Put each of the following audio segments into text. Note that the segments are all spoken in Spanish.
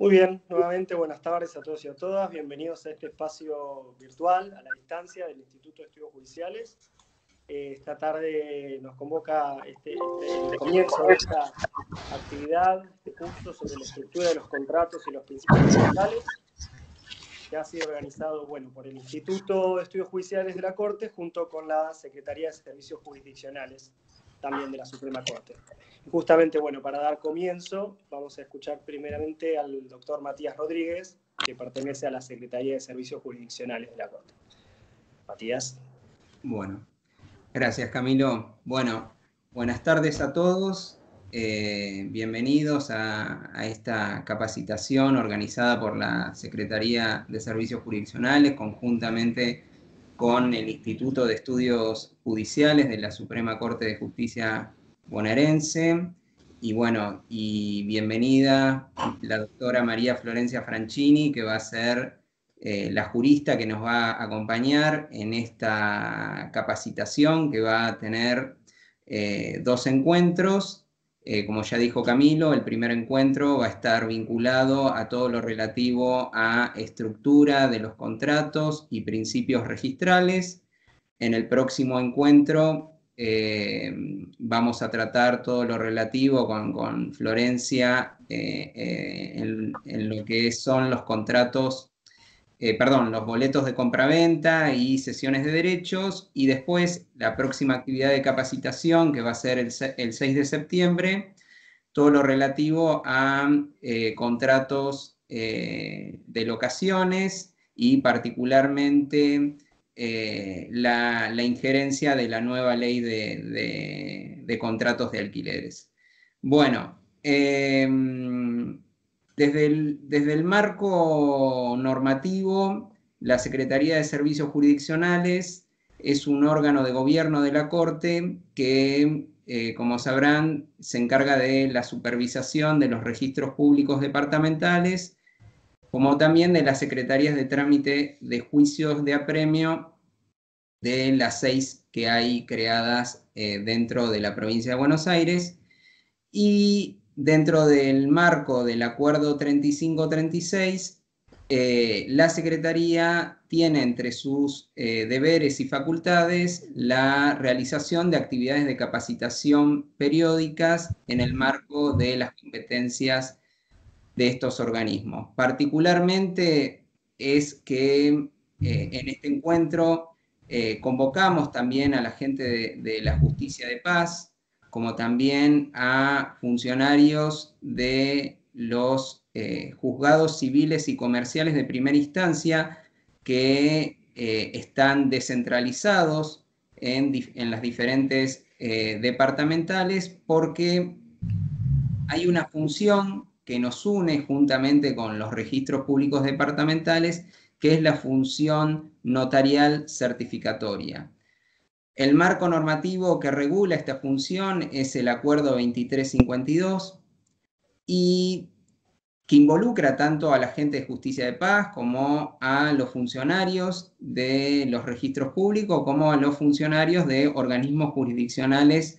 Muy bien, nuevamente buenas tardes a todos y a todas. Bienvenidos a este espacio virtual a la distancia del Instituto de Estudios Judiciales. Eh, esta tarde nos convoca este, este, comienzo de esta actividad, este curso sobre la estructura de los contratos y los principios legales, que ha sido organizado bueno, por el Instituto de Estudios Judiciales de la Corte junto con la Secretaría de Servicios Jurisdiccionales también de la Suprema Corte. Justamente, bueno, para dar comienzo, vamos a escuchar primeramente al doctor Matías Rodríguez, que pertenece a la Secretaría de Servicios Jurisdiccionales de la Corte. Matías. Bueno, gracias Camilo. Bueno, buenas tardes a todos. Eh, bienvenidos a, a, esta capacitación organizada por la Secretaría de Servicios Jurisdiccionales conjuntamente con el Instituto de Estudios Judiciales de la Suprema Corte de Justicia bonaerense. Y bueno, y bienvenida la doctora María Florencia Franchini, que va a ser eh, la jurista que nos va a acompañar en esta capacitación que va a tener eh, dos encuentros. Eh, como ya dijo Camilo, el primer encuentro va a estar vinculado a todo lo relativo a estructura de los contratos y principios registrales. En el próximo encuentro eh, vamos a tratar todo lo relativo con, Florencia eh, en, en, lo que son los contratos eh, perdón, los boletos de compraventa y sesiones de derechos, y después la próxima actividad de capacitación, que va a ser el, 6 de septiembre, todo lo relativo a eh, contratos eh, de locaciones y particularmente la, injerencia de la nueva ley de, de contratos de alquileres. Bueno, desde el, marco normativo, la Secretaría de Servicios Jurisdiccionales es un órgano de gobierno de la Corte que, eh, como sabrán, se encarga de la supervisación de los registros públicos departamentales, como también de las secretarías de trámite de juicios de apremio de las seis que hay creadas eh, dentro de la provincia de Buenos Aires. Y dentro del marco del acuerdo 3536, eh, la Secretaría tiene entre sus eh, deberes y facultades la realización de actividades de capacitación periódicas en el marco de las competencias de estos organismos. Particularmente es que eh, en este encuentro convocamos también a la gente de la justicia de paz, como también a funcionarios de los eh, juzgados civiles y comerciales de primera instancia que eh, están descentralizados en, las diferentes eh, departamentales porque hay una función que nos une juntamente con los registros públicos departamentales, que es la función notarial certificatoria. El marco normativo que regula esta función es el Acuerdo 2352 y que involucra tanto a la gente de justicia de paz como a los funcionarios de los registros públicos como a los funcionarios de organismos jurisdiccionales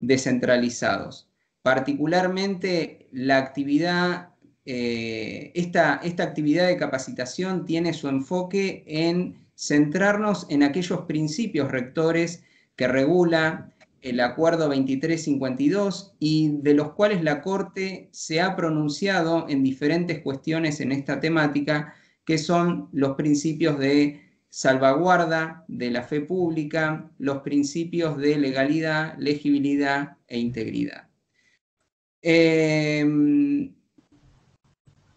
descentralizados. Particularmente la actividad, eh, esta, esta actividad de capacitación tiene su enfoque en centrarnos en aquellos principios rectores que regula el Acuerdo 2352 y de los cuales la Corte se ha pronunciado en diferentes cuestiones en esta temática, que son los principios de salvaguarda de la fe pública, los principios de legalidad, legibilidad e integridad. Em,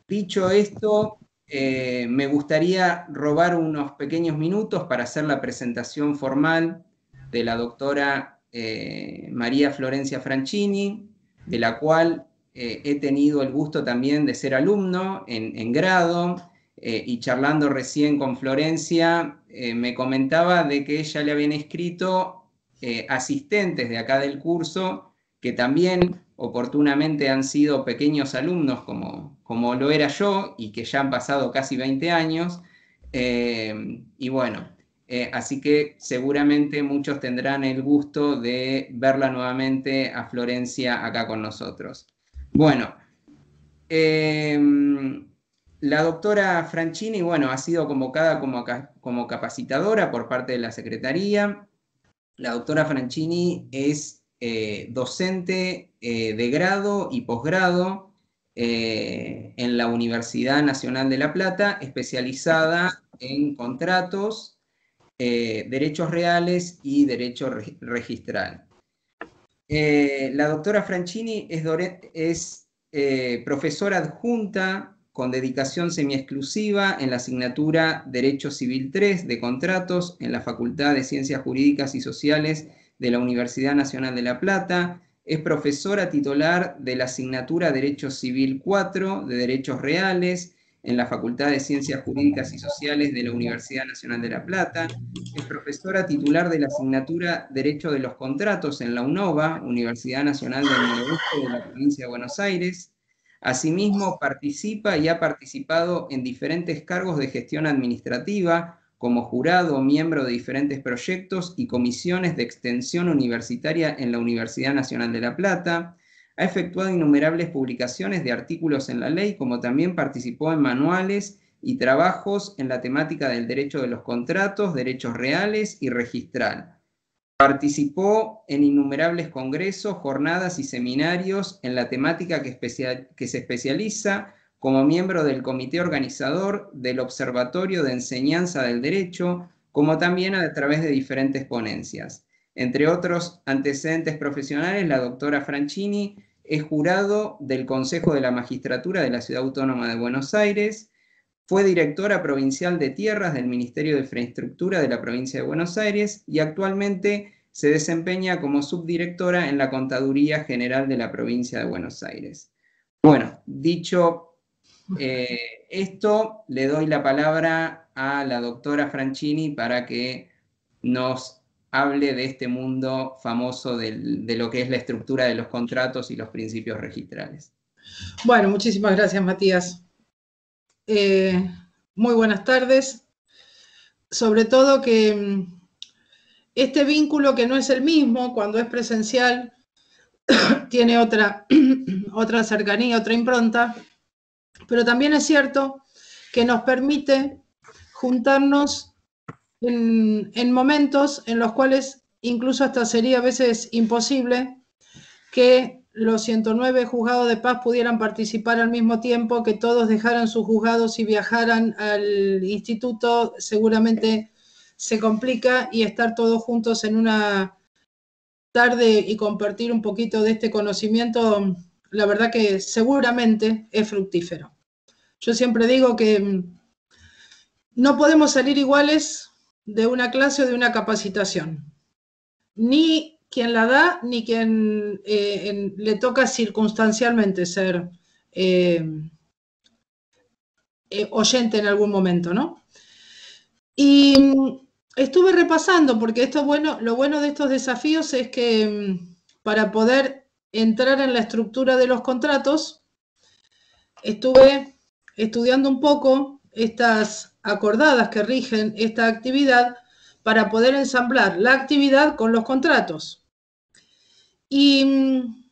dicho esto, eh, me gustaría robar unos pequeños minutos para hacer la presentación formal de la doctora eh, María Florencia Franchini, de la cual eh, he tenido el gusto también de ser alumno en, grado y charlando recién con Florencia, me comentaba de que ella le habían escrito asistentes de acá del curso que también oportunamente han sido pequeños alumnos como, como lo era yo y que ya han pasado casi 20 años. Eh, y bueno, eh, así que seguramente muchos tendrán el gusto de verla nuevamente a Florencia acá con nosotros. Bueno, Em, la doctora Franchini, bueno, ha sido convocada como, como capacitadora por parte de la Secretaría. La doctora Franchini es eh, docente eh, de grado y posgrado eh, en la Universidad Nacional de La Plata, especializada en contratos, derechos reales y derecho registral. la doctora Franchini es, es profesora adjunta con dedicación semiexclusiva en la asignatura Derecho Civil 3 de Contratos en la Facultad de Ciencias Jurídicas y Sociales de la Universidad Nacional de La Plata. Es profesora titular de la asignatura Derecho Civil 4 de Derechos Reales en la Facultad de Ciencias Jurídicas y Sociales de la Universidad Nacional de La Plata. Es profesora titular de la asignatura Derecho de los Contratos en la UNOVA, Universidad Nacional del Noroeste de la Provincia de Buenos Aires Asimismo, participa y ha participado en diferentes cargos de gestión administrativa, como jurado o miembro de diferentes proyectos y comisiones de extensión universitaria en la Universidad Nacional de La Plata. Ha efectuado innumerables publicaciones de artículos en la ley, como también participó en manuales y trabajos en la temática del derecho de los contratos, derechos reales y registral. Participó en innumerables congresos, jornadas y seminarios en la temática que, se especializa como miembro del comité organizador del Observatorio de Enseñanza del Derecho, como también a través de diferentes ponencias. Entre otros antecedentes profesionales, la doctora Franchini es jurado del Consejo de la Magistratura de la Ciudad Autónoma de Buenos Aires, fue directora provincial de tierras del Ministerio de Infraestructura de la provincia de Buenos Aires y actualmente se desempeña como subdirectora en la Contaduría General de la provincia de Buenos Aires. Bueno, dicho eh, esto, le doy la palabra a la doctora Franchini para que nos hable de este mundo famoso de lo que es la estructura de los contratos y los principios registrales. Bueno, muchísimas gracias, Matías. Eh, muy buenas tardes. Sobre todo que mm, este vínculo que no es el mismo cuando es presencial, tiene otra, otra cercanía, otra impronta, pero también es cierto que nos permite juntarnos en, en momentos en los cuales incluso hasta sería a veces imposible que los 109 juzgados de paz pudieran participar al mismo tiempo, que todos dejaran sus juzgados y viajaran al instituto, seguramente se complica y estar todos juntos en una tarde y compartir un poquito de este conocimiento, la verdad que seguramente es fructífero. Yo siempre digo que mm, no podemos salir iguales de una clase o de una capacitación, ni quien la da ni quien eh, le toca circunstancialmente ser eh, eh, oyente en algún momento, ¿no? Y mm, estuve repasando, porque esto bueno, lo bueno de estos desafíos es que mm, para poder entrar en la estructura de los contratos, estuve estudiando un poco estas acordadas que rigen esta actividad para poder ensamblar la actividad con los contratos. Y mm,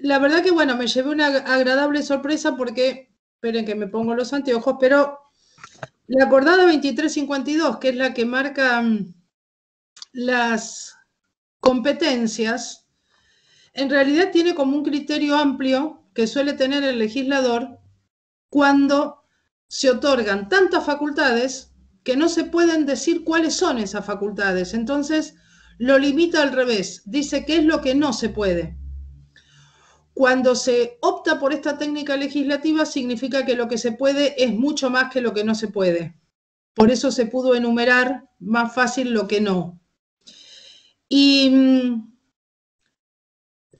la verdad que, bueno, me llevé una agradable sorpresa porque, esperen que me pongo los anteojos, pero la acordada 2352, que es la que marca mm, las competencias, en realidad tiene como un criterio amplio que suele tener el legislador cuando se otorgan tantas facultades que no se pueden decir cuáles son esas facultades. Entonces, lo limita al revés, dice qué es lo que no se puede. Cuando se opta por esta técnica legislativa significa que lo que se puede es mucho más que lo que no se puede. Por eso se pudo enumerar más fácil lo que no. Y mm,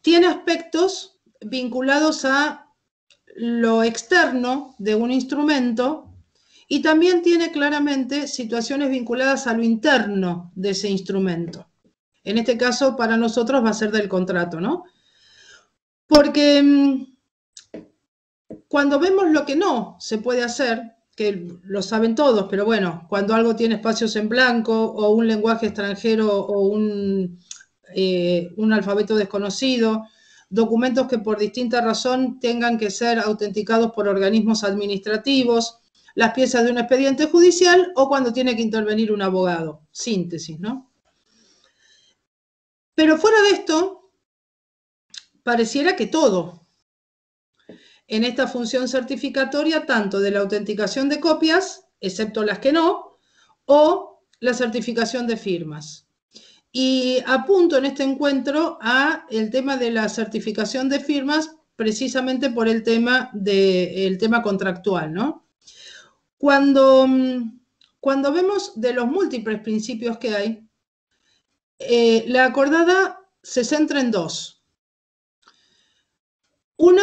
tiene aspectos vinculados a lo externo de un instrumento y también tiene claramente situaciones vinculadas a lo interno de ese instrumento. En este caso, para nosotros va a ser del contrato, ¿no? Porque mm, cuando vemos lo que no se puede hacer, que lo saben todos, pero bueno, cuando algo tiene espacios en blanco o un lenguaje extranjero o un, eh, un alfabeto desconocido documentos que por distinta razón tengan que ser autenticados por organismos administrativos, las piezas de un expediente judicial o cuando tiene que intervenir un abogado. Síntesis, ¿no? Pero fuera de esto, pareciera que todo en esta función certificatoria, tanto de la autenticación de copias, excepto las que no, o la certificación de firmas. Y apunto en este encuentro a el tema de la certificación de firmas precisamente por el tema, de, tema contractual, ¿no? Cuando, cuando vemos de los múltiples principios que hay, eh, la acordada se centra en dos. Uno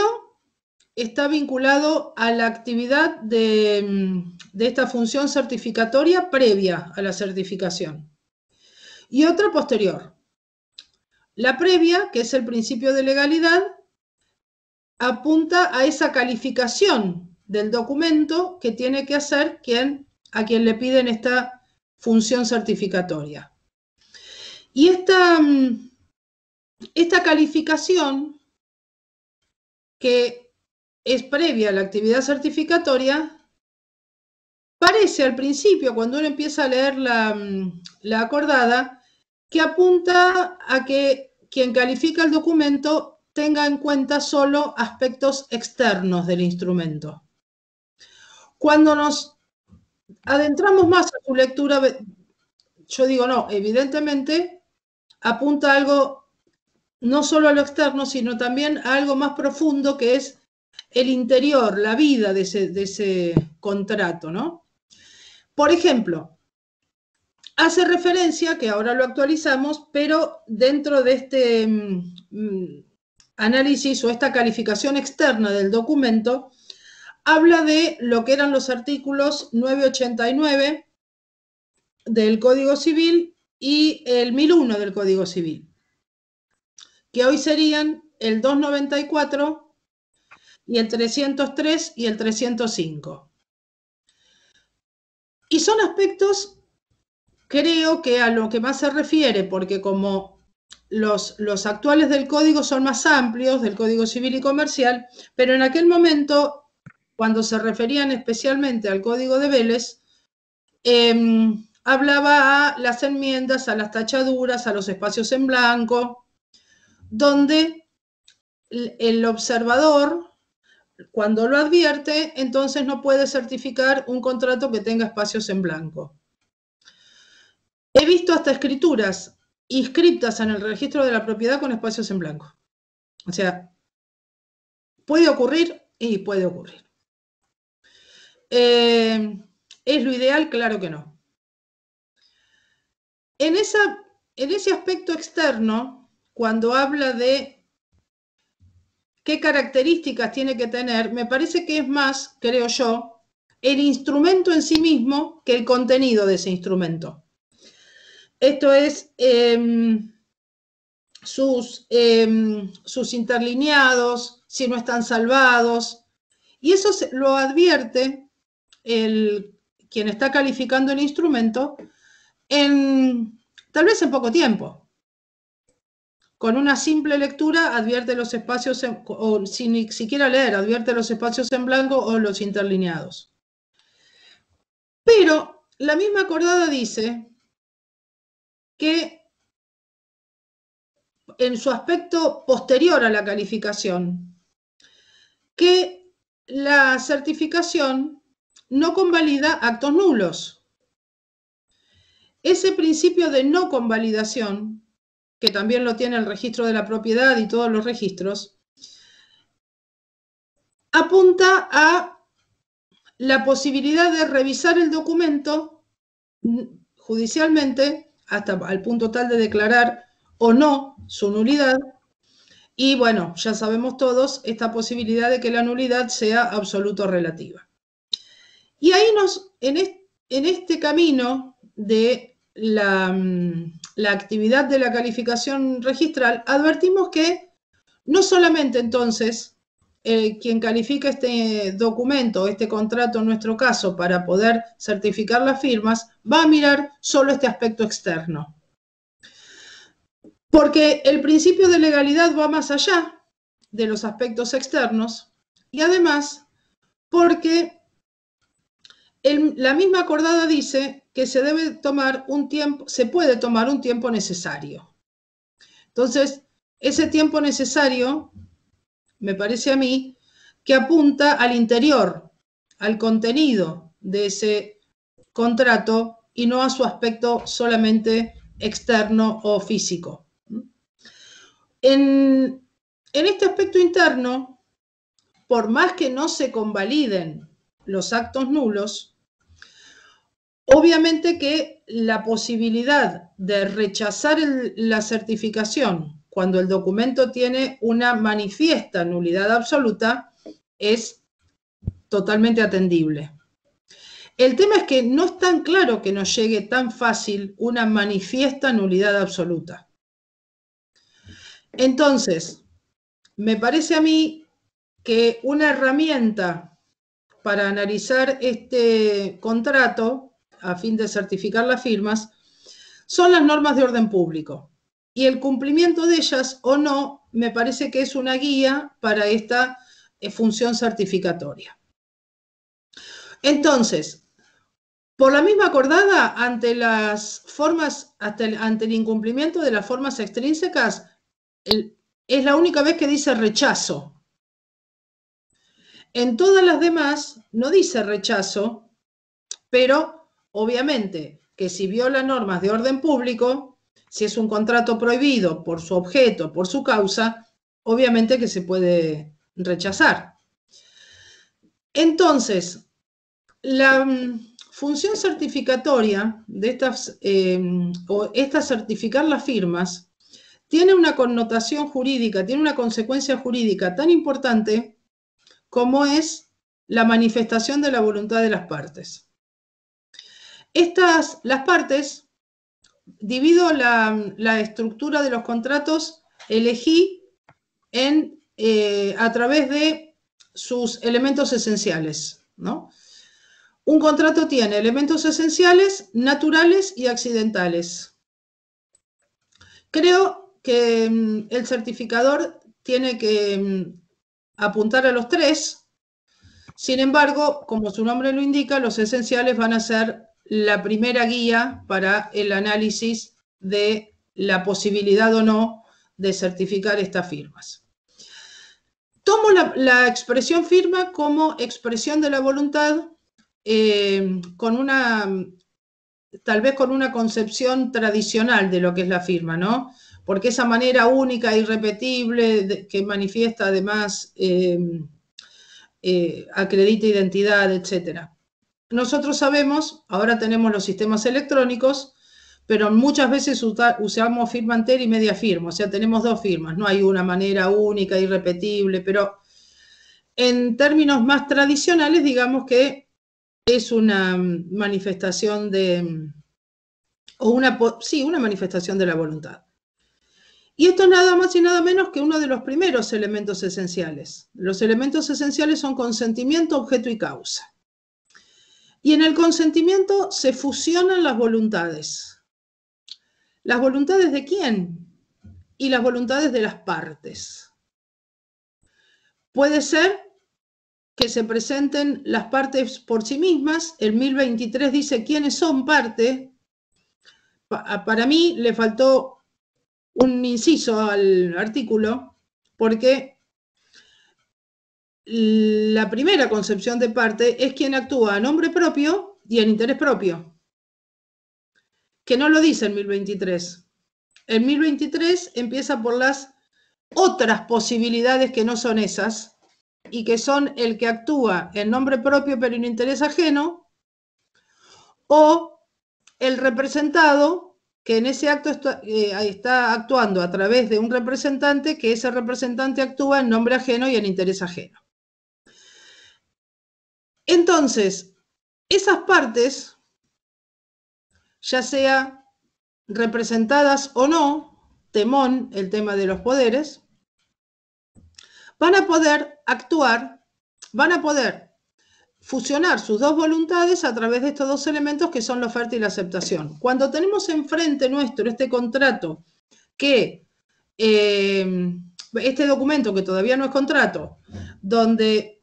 está vinculado a la actividad de, de esta función certificatoria previa a la certificación y otra posterior. La previa, que es el principio de legalidad, apunta a esa calificación del documento que tiene que hacer quien, a quien le piden esta función certificatoria. Y esta, mm, esta calificación, que es previa a la actividad certificatoria, parece al principio, cuando uno empieza a leer la, mm, la acordada, que apunta a que quien califica el documento tenga en cuenta solo aspectos externos del instrumento. Cuando nos adentramos más a su lectura, yo digo, no, evidentemente apunta a algo no solo a lo externo, sino también a algo más profundo que es el interior, la vida de ese, de ese contrato, ¿no? Por ejemplo, hace referencia, que ahora lo actualizamos, pero dentro de este mm, mm, análisis o esta calificación externa del documento, habla de lo que eran los artículos 989 del Código Civil y el 1001 del Código Civil, que hoy serían el 294 y el 303 y el 305. Y son aspectos creo que a lo que más se refiere, porque como los, actuales del código son más amplios, del código civil y comercial, pero en aquel momento, cuando se referían especialmente al código de Vélez, em, hablaba a las enmiendas, a las tachaduras, a los espacios en blanco, donde el observador, cuando lo advierte, entonces no puede certificar un contrato que tenga espacios en blanco. He visto hasta escrituras inscritas en el registro de la propiedad con espacios en blanco. O sea, puede ocurrir y puede ocurrir. Eh, ¿Es lo ideal? Claro que no. En, esa, en ese aspecto externo, cuando habla de qué características tiene que tener, me parece que es más, creo yo, el instrumento en sí mismo que el contenido de ese instrumento. Esto es em, sus, em, sus interlineados, si no están salvados. Y eso lo advierte el, quien está calificando el instrumento en tal vez en poco tiempo. Con una simple lectura advierte los espacios, o sin siquiera leer, advierte los espacios en blanco o los interlineados. Pero la misma acordada dice que en su aspecto posterior a la calificación, que la certificación no convalida actos nulos. Ese principio de no convalidación, que también lo tiene el registro de la propiedad y todos los registros, apunta a la posibilidad de revisar el documento judicialmente hasta al punto tal de declarar o no su nulidad. Y bueno, ya sabemos todos esta posibilidad de que la nulidad sea absoluto relativa. Y ahí nos, en, este camino de la, mm, la actividad de la calificación registral, advertimos que no solamente entonces eh, quien califica este documento, este contrato en nuestro caso, para poder certificar las firmas, va a mirar solo este aspecto externo. Porque el principio de legalidad va más allá de los aspectos externos y además porque la misma acordada dice que se debe tomar un tiempo, se puede tomar un tiempo necesario. Entonces, ese tiempo necesario, me parece a mí, que apunta al interior, al contenido de ese contrato y no a su aspecto solamente externo o físico. En, este aspecto interno, por más que no se convaliden los actos nulos, obviamente que la posibilidad de rechazar la certificación cuando el documento tiene una manifiesta nulidad absoluta es totalmente atendible. El tema es que no es tan claro que nos llegue tan fácil una manifiesta nulidad absoluta. Entonces, me parece a mí que una herramienta para analizar este contrato a fin de certificar las firmas son las normas de orden público. Y el cumplimiento de ellas o no me parece que es una guía para esta eh, función certificatoria. Entonces, por la misma acordada, ante las formas, ante el incumplimiento de las formas extrínsecas, es la única vez que dice rechazo. En todas las demás no dice rechazo, pero obviamente que si viola normas de orden público, si es un contrato prohibido por su objeto, por su causa, obviamente que se puede rechazar. Entonces, la mm, función certificatoria de estas, eh, o esta certificar las firmas, tiene una connotación jurídica, tiene una consecuencia jurídica tan importante como es la manifestación de la voluntad de las partes. Estas, las partes, divido la, estructura de los contratos, elegí en, eh, a través de sus elementos esenciales. ¿no? Un contrato tiene elementos esenciales, naturales y accidentales. Creo que mm, el certificador tiene que mm, apuntar a los tres. Sin embargo, como su nombre lo indica, los esenciales van a ser la primera guía para el análisis de la posibilidad o no de certificar estas firmas. Tomo la, expresión firma como expresión de la voluntad eh, con una, tal vez con una concepción tradicional de lo que es la firma, ¿no? porque esa manera única irrepetible que manifiesta además eh, eh, acredita identidad, etc. Nosotros sabemos, ahora tenemos los sistemas electrónicos, pero muchas veces usamos firma entera y media firma, o sea, tenemos dos firmas, no hay una manera única, irrepetible, pero en términos más tradicionales, digamos que es una manifestación de, o una, sí, una manifestación de la voluntad. Y esto es nada más y nada menos que uno de los primeros elementos esenciales. Los elementos esenciales son consentimiento, objeto y causa. Y en el consentimiento se fusionan las voluntades. ¿Las voluntades de quién? Y las voluntades de las partes. Puede ser que se presenten las partes por sí mismas. El 1023 dice quiénes son parte. Para mí le faltó un inciso al artículo porque la primera concepción de parte es quien actúa a nombre propio y en interés propio, que no lo dice el 1023. El 1023 empieza por las otras posibilidades que no son esas y que son el que actúa en nombre propio pero en interés ajeno o el representado que en ese acto eh, está, actuando a través de un representante, que ese representante actúa en nombre ajeno y en interés ajeno. Entonces, esas partes, ya sea representadas o no, temón, el tema de los poderes, van a poder actuar, van a poder fusionar sus dos voluntades a través de estos dos elementos que son la oferta y la aceptación. Cuando tenemos enfrente nuestro este contrato que eh, este documento que todavía no es contrato, donde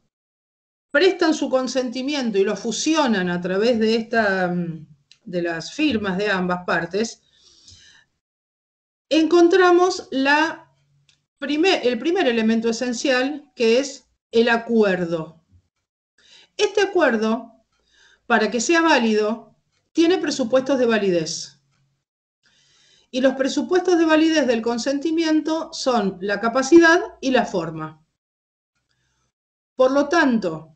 prestan su consentimiento y lo fusionan a través de, esta, mm, de las firmas de ambas partes, encontramos la el primer elemento esencial que es el acuerdo. Este acuerdo, para que sea válido, tiene presupuestos de validez. Y los presupuestos de validez del consentimiento son la capacidad y la forma. Por lo tanto,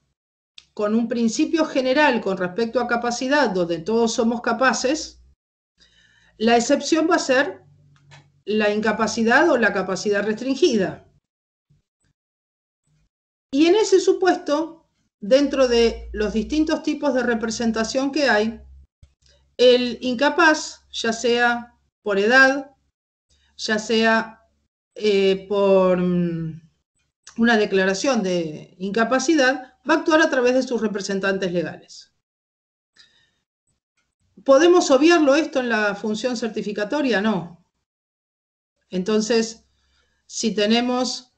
con un principio general con respecto a capacidad, donde todos somos capaces, la excepción va a ser la incapacidad o la capacidad restringida. Y en ese supuesto, dentro de los distintos tipos de representación que hay, el incapaz, ya sea por edad, ya sea eh, por mm, una declaración de incapacidad, va a actuar a través de sus representantes legales. ¿Podemos obviarlo esto en la función certificatoria? No. Entonces, si tenemos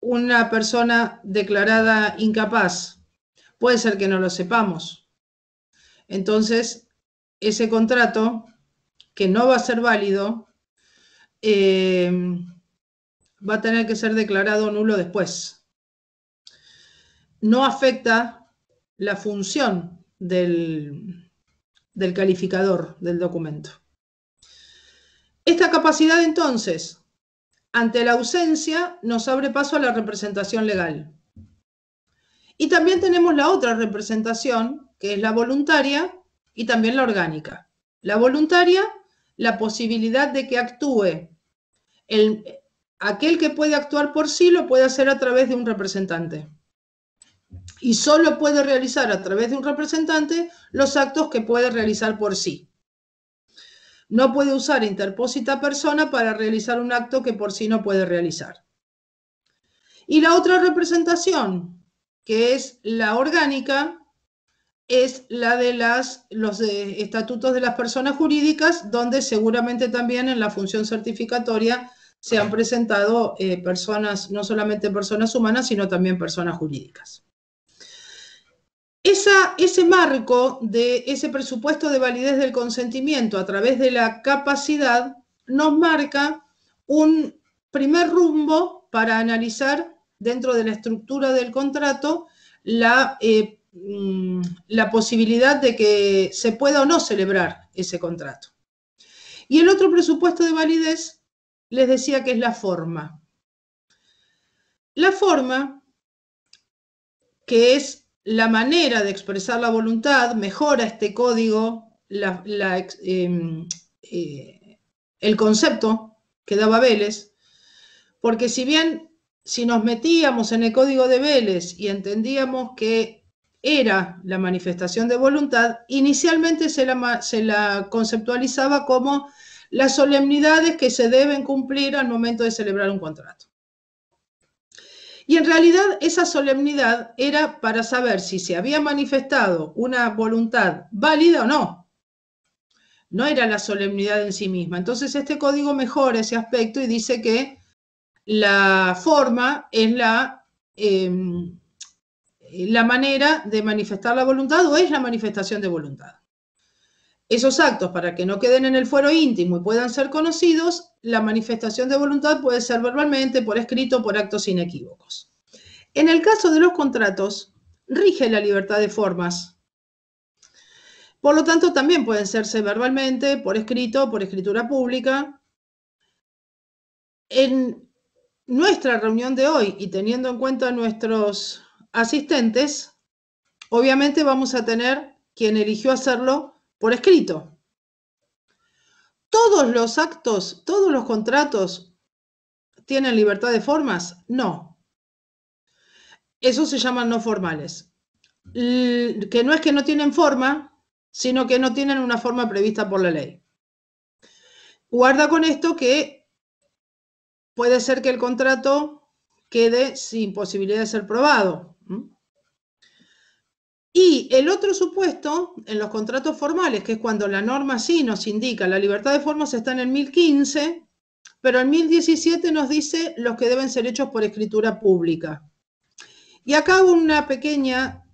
una persona declarada incapaz, puede ser que no lo sepamos. Entonces, ese contrato que no va a ser válido, eh, va a tener que ser declarado nulo después. No afecta la función del, del calificador del documento. Esta capacidad entonces, ante la ausencia, nos abre paso a la representación legal. Y también tenemos la otra representación, que es la voluntaria y también la orgánica. La voluntaria la posibilidad de que actúe. El, aquel que puede actuar por sí lo puede hacer a través de un representante. Y solo puede realizar a través de un representante los actos que puede realizar por sí. No puede usar interpósita persona para realizar un acto que por sí no puede realizar. Y la otra representación, que es la orgánica, es la de las, los estatutos de las personas jurídicas, donde seguramente también en la función certificatoria se han presentado eh, personas, no solamente personas humanas, sino también personas jurídicas. Ese marco de ese presupuesto de validez del consentimiento a través de la capacidad nos marca un primer rumbo para analizar dentro de la estructura del contrato la eh, Mm, la posibilidad de que se pueda o no celebrar ese contrato. Y el otro presupuesto de validez, les decía que es la forma. La forma, que es la manera de expresar la voluntad, mejora este código, em, eh, el concepto que daba Vélez, porque si bien si nos metíamos en el código de Vélez y entendíamos que era la manifestación de voluntad, inicialmente se la, conceptualizaba como las solemnidades que se deben cumplir al momento de celebrar un contrato. Y en realidad esa solemnidad era para saber si se había manifestado una voluntad válida o no. No era la solemnidad en sí misma. Entonces este código mejora ese aspecto y dice que la forma es la em, la manera de manifestar la voluntad o es la manifestación de voluntad. Esos actos, para que no queden en el fuero íntimo y puedan ser conocidos, la manifestación de voluntad puede ser verbalmente, por escrito, por actos inequívocos. En el caso de los contratos, rige la libertad de formas. Por lo tanto, también pueden serse verbalmente, por escrito, por escritura pública. En nuestra reunión de hoy y teniendo en cuenta nuestros asistentes, obviamente vamos a tener quien eligió hacerlo por escrito. ¿Todos los actos, todos los contratos tienen libertad de formas? No. Eso se llaman no formales. Que no es que no tienen forma, sino que no tienen una forma prevista por la ley. Guarda con esto que puede ser que el contrato quede sin posibilidad de ser probado. Y el otro supuesto, en los contratos formales, que es cuando la norma sí nos indica la libertad de formas, está en el 1015, pero el 1017 nos dice los que deben ser hechos por escritura pública. Y acá hago una pequeña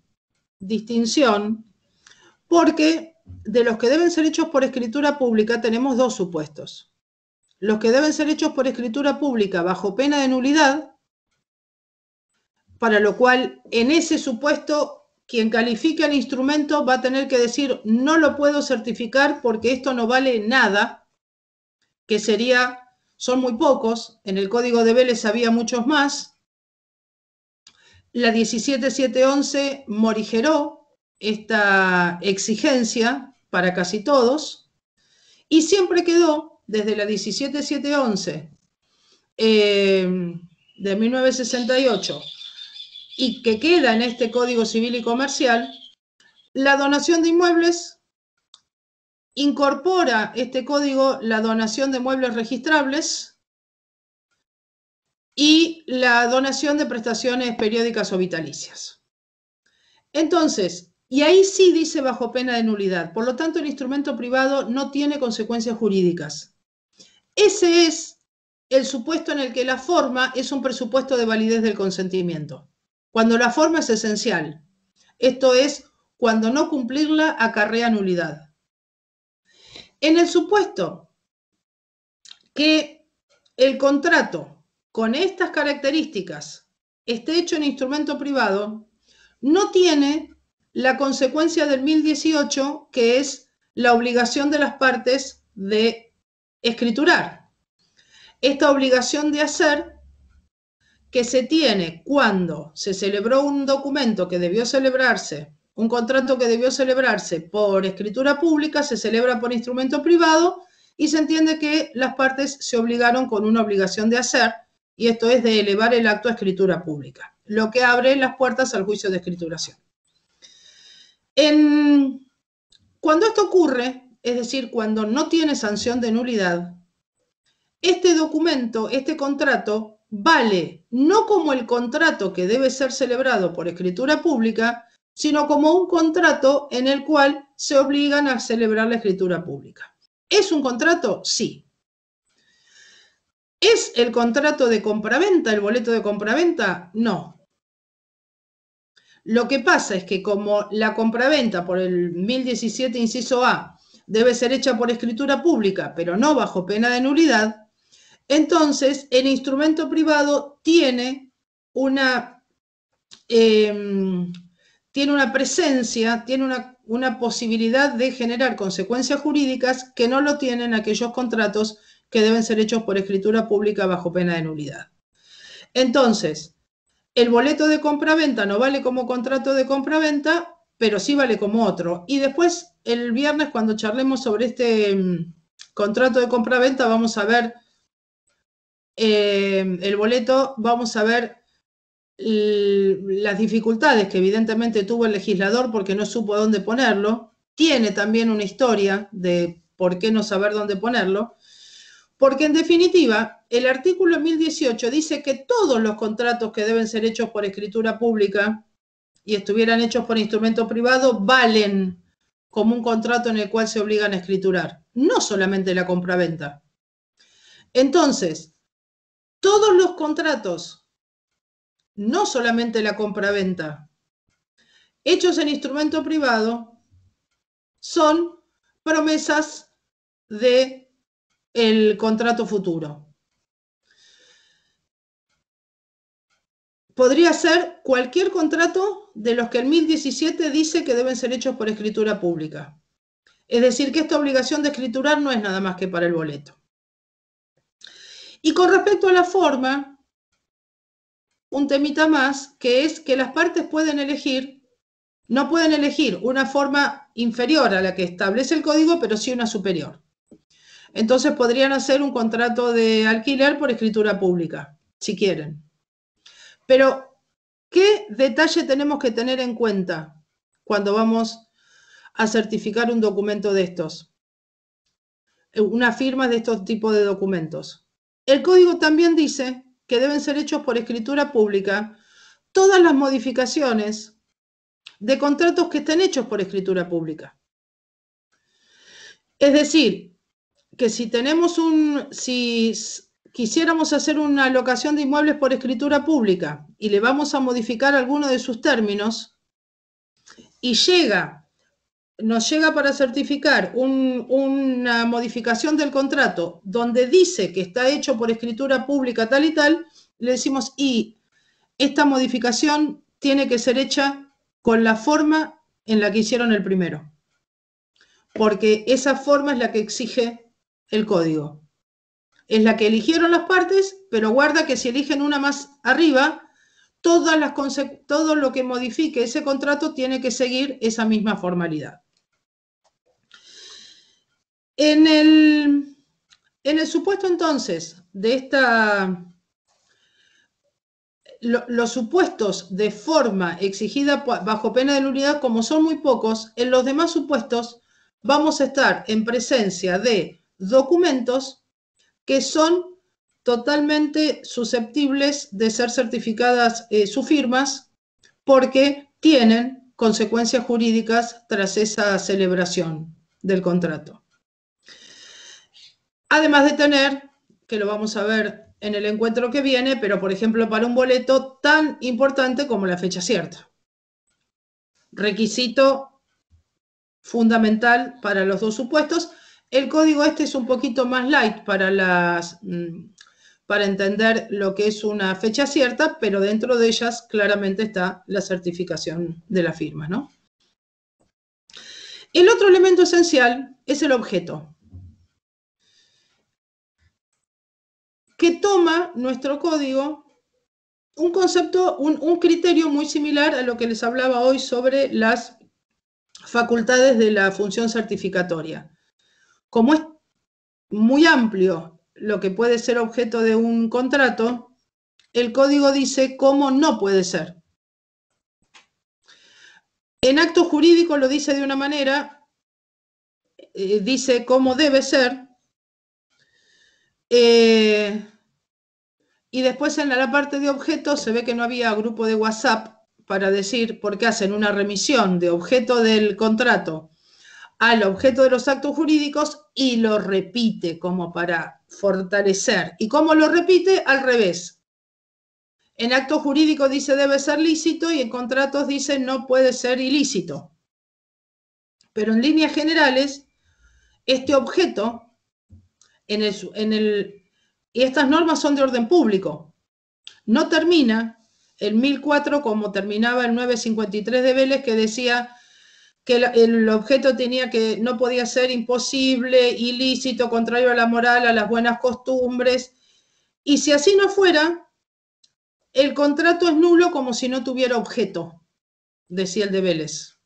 distinción, porque de los que deben ser hechos por escritura pública tenemos dos supuestos. Los que deben ser hechos por escritura pública bajo pena de nulidad, para lo cual en ese supuesto quien califique el instrumento va a tener que decir no lo puedo certificar porque esto no vale nada, que sería, son muy pocos, en el código de Vélez había muchos más. La 17711 morigeró esta exigencia para casi todos y siempre quedó desde la 17711 eh, de 1968 y que queda en este Código Civil y Comercial, la donación de inmuebles incorpora este código la donación de muebles registrables y la donación de prestaciones periódicas o vitalicias. Entonces, y ahí sí dice bajo pena de nulidad, por lo tanto el instrumento privado no tiene consecuencias jurídicas. Ese es el supuesto en el que la forma es un presupuesto de validez del consentimiento cuando la forma es esencial. Esto es, cuando no cumplirla acarrea nulidad. En el supuesto que el contrato con estas características esté hecho en instrumento privado, no tiene la consecuencia del 1018, que es la obligación de las partes de escriturar. Esta obligación de hacer que se tiene cuando se celebró un documento que debió celebrarse, un contrato que debió celebrarse por escritura pública, se celebra por instrumento privado y se entiende que las partes se obligaron con una obligación de hacer, y esto es de elevar el acto a escritura pública, lo que abre las puertas al juicio de escrituración. cuando esto ocurre, es decir, cuando no tiene sanción de nulidad, este documento, este contrato, vale no como el contrato que debe ser celebrado por escritura pública, sino como un contrato en el cual se obligan a celebrar la escritura pública. ¿Es un contrato? Sí. ¿Es el contrato de compraventa, el boleto de compraventa? No. Lo que pasa es que como la compraventa por el 1017 inciso A debe ser hecha por escritura pública, pero no bajo pena de nulidad, entonces, el instrumento privado tiene una, em, tiene una presencia, tiene una, una posibilidad de generar consecuencias jurídicas que no lo tienen aquellos contratos que deben ser hechos por escritura pública bajo pena de nulidad. Entonces, el boleto de compraventa no vale como contrato de compraventa, pero sí vale como otro. Y después, el viernes, cuando charlemos sobre este em, contrato de compraventa, vamos a ver eh, el boleto, vamos a ver las dificultades que evidentemente tuvo el legislador porque no supo dónde ponerlo. Tiene también una historia de por qué no saber dónde ponerlo. Porque en definitiva, el artículo 1018 dice que todos los contratos que deben ser hechos por escritura pública y estuvieran hechos por instrumento privado valen como un contrato en el cual se obligan a escriturar, no solamente la compraventa. Entonces, todos los contratos, no solamente la compraventa, hechos en instrumento privado, son promesas de el contrato futuro. Podría ser cualquier contrato de los que el 1017 dice que deben ser hechos por escritura pública. Es decir, que esta obligación de escriturar no es nada más que para el boleto. Y con respecto a la forma, un temita más, que es que las partes pueden elegir, no pueden elegir una forma inferior a la que establece el código, pero sí una superior. Entonces podrían hacer un contrato de alquiler por escritura pública, si quieren. Pero, ¿qué detalle tenemos que tener en cuenta cuando vamos a certificar un documento de estos? Una firma de estos tipos de documentos. El código también dice que deben ser hechos por escritura pública todas las modificaciones de contratos que estén hechos por escritura pública. Es decir, que si tenemos un, si quisiéramos hacer una locación de inmuebles por escritura pública y le vamos a modificar alguno de sus términos y llega, nos llega para certificar una modificación del contrato donde dice que está hecho por escritura pública tal y tal, le decimos, y esta modificación tiene que ser hecha con la forma en la que hicieron el primero, porque esa forma es la que exige el código es la que eligieron las partes, pero guarda que si eligen una más arriba, todas las todo lo que modifique ese contrato tiene que seguir esa misma formalidad. En el, supuesto entonces de esta, los supuestos de forma exigida bajo pena de nulidad, como son muy pocos, en los demás supuestos vamos a estar en presencia de documentos que son totalmente susceptibles de ser certificadas eh, sus firmas porque tienen consecuencias jurídicas tras esa celebración del contrato. Además de tener, que lo vamos a ver en el encuentro que viene, pero por ejemplo para un boleto tan importante como la fecha cierta. Requisito fundamental para los dos supuestos el código este es un poquito más light para, las, mm, para entender lo que es una fecha cierta, pero dentro de ellas claramente está la certificación de la firma. ¿no? El otro elemento esencial es el objeto, que toma nuestro código un concepto, un, criterio muy similar a lo que les hablaba hoy sobre las facultades de la función certificatoria como es muy amplio lo que puede ser objeto de un contrato, el código dice cómo no puede ser. En acto jurídico lo dice de una manera, eh, dice cómo debe ser, eh, y después en la parte de objetos se ve que no había grupo de WhatsApp para decir por qué hacen una remisión de objeto del contrato al objeto de los actos jurídicos y lo repite como para fortalecer. ¿Y cómo lo repite? Al revés. En acto jurídico dice debe ser lícito y en contratos dice no puede ser ilícito. Pero en líneas generales, este objeto, en el, en el, y estas normas son de orden público, no termina el 1004 como terminaba el 953 de Vélez que decía que el, objeto tenía que, no podía ser imposible, ilícito, contrario a la moral, a las buenas costumbres. Y si así no fuera, el contrato es nulo como si no tuviera objeto, decía el de Vélez.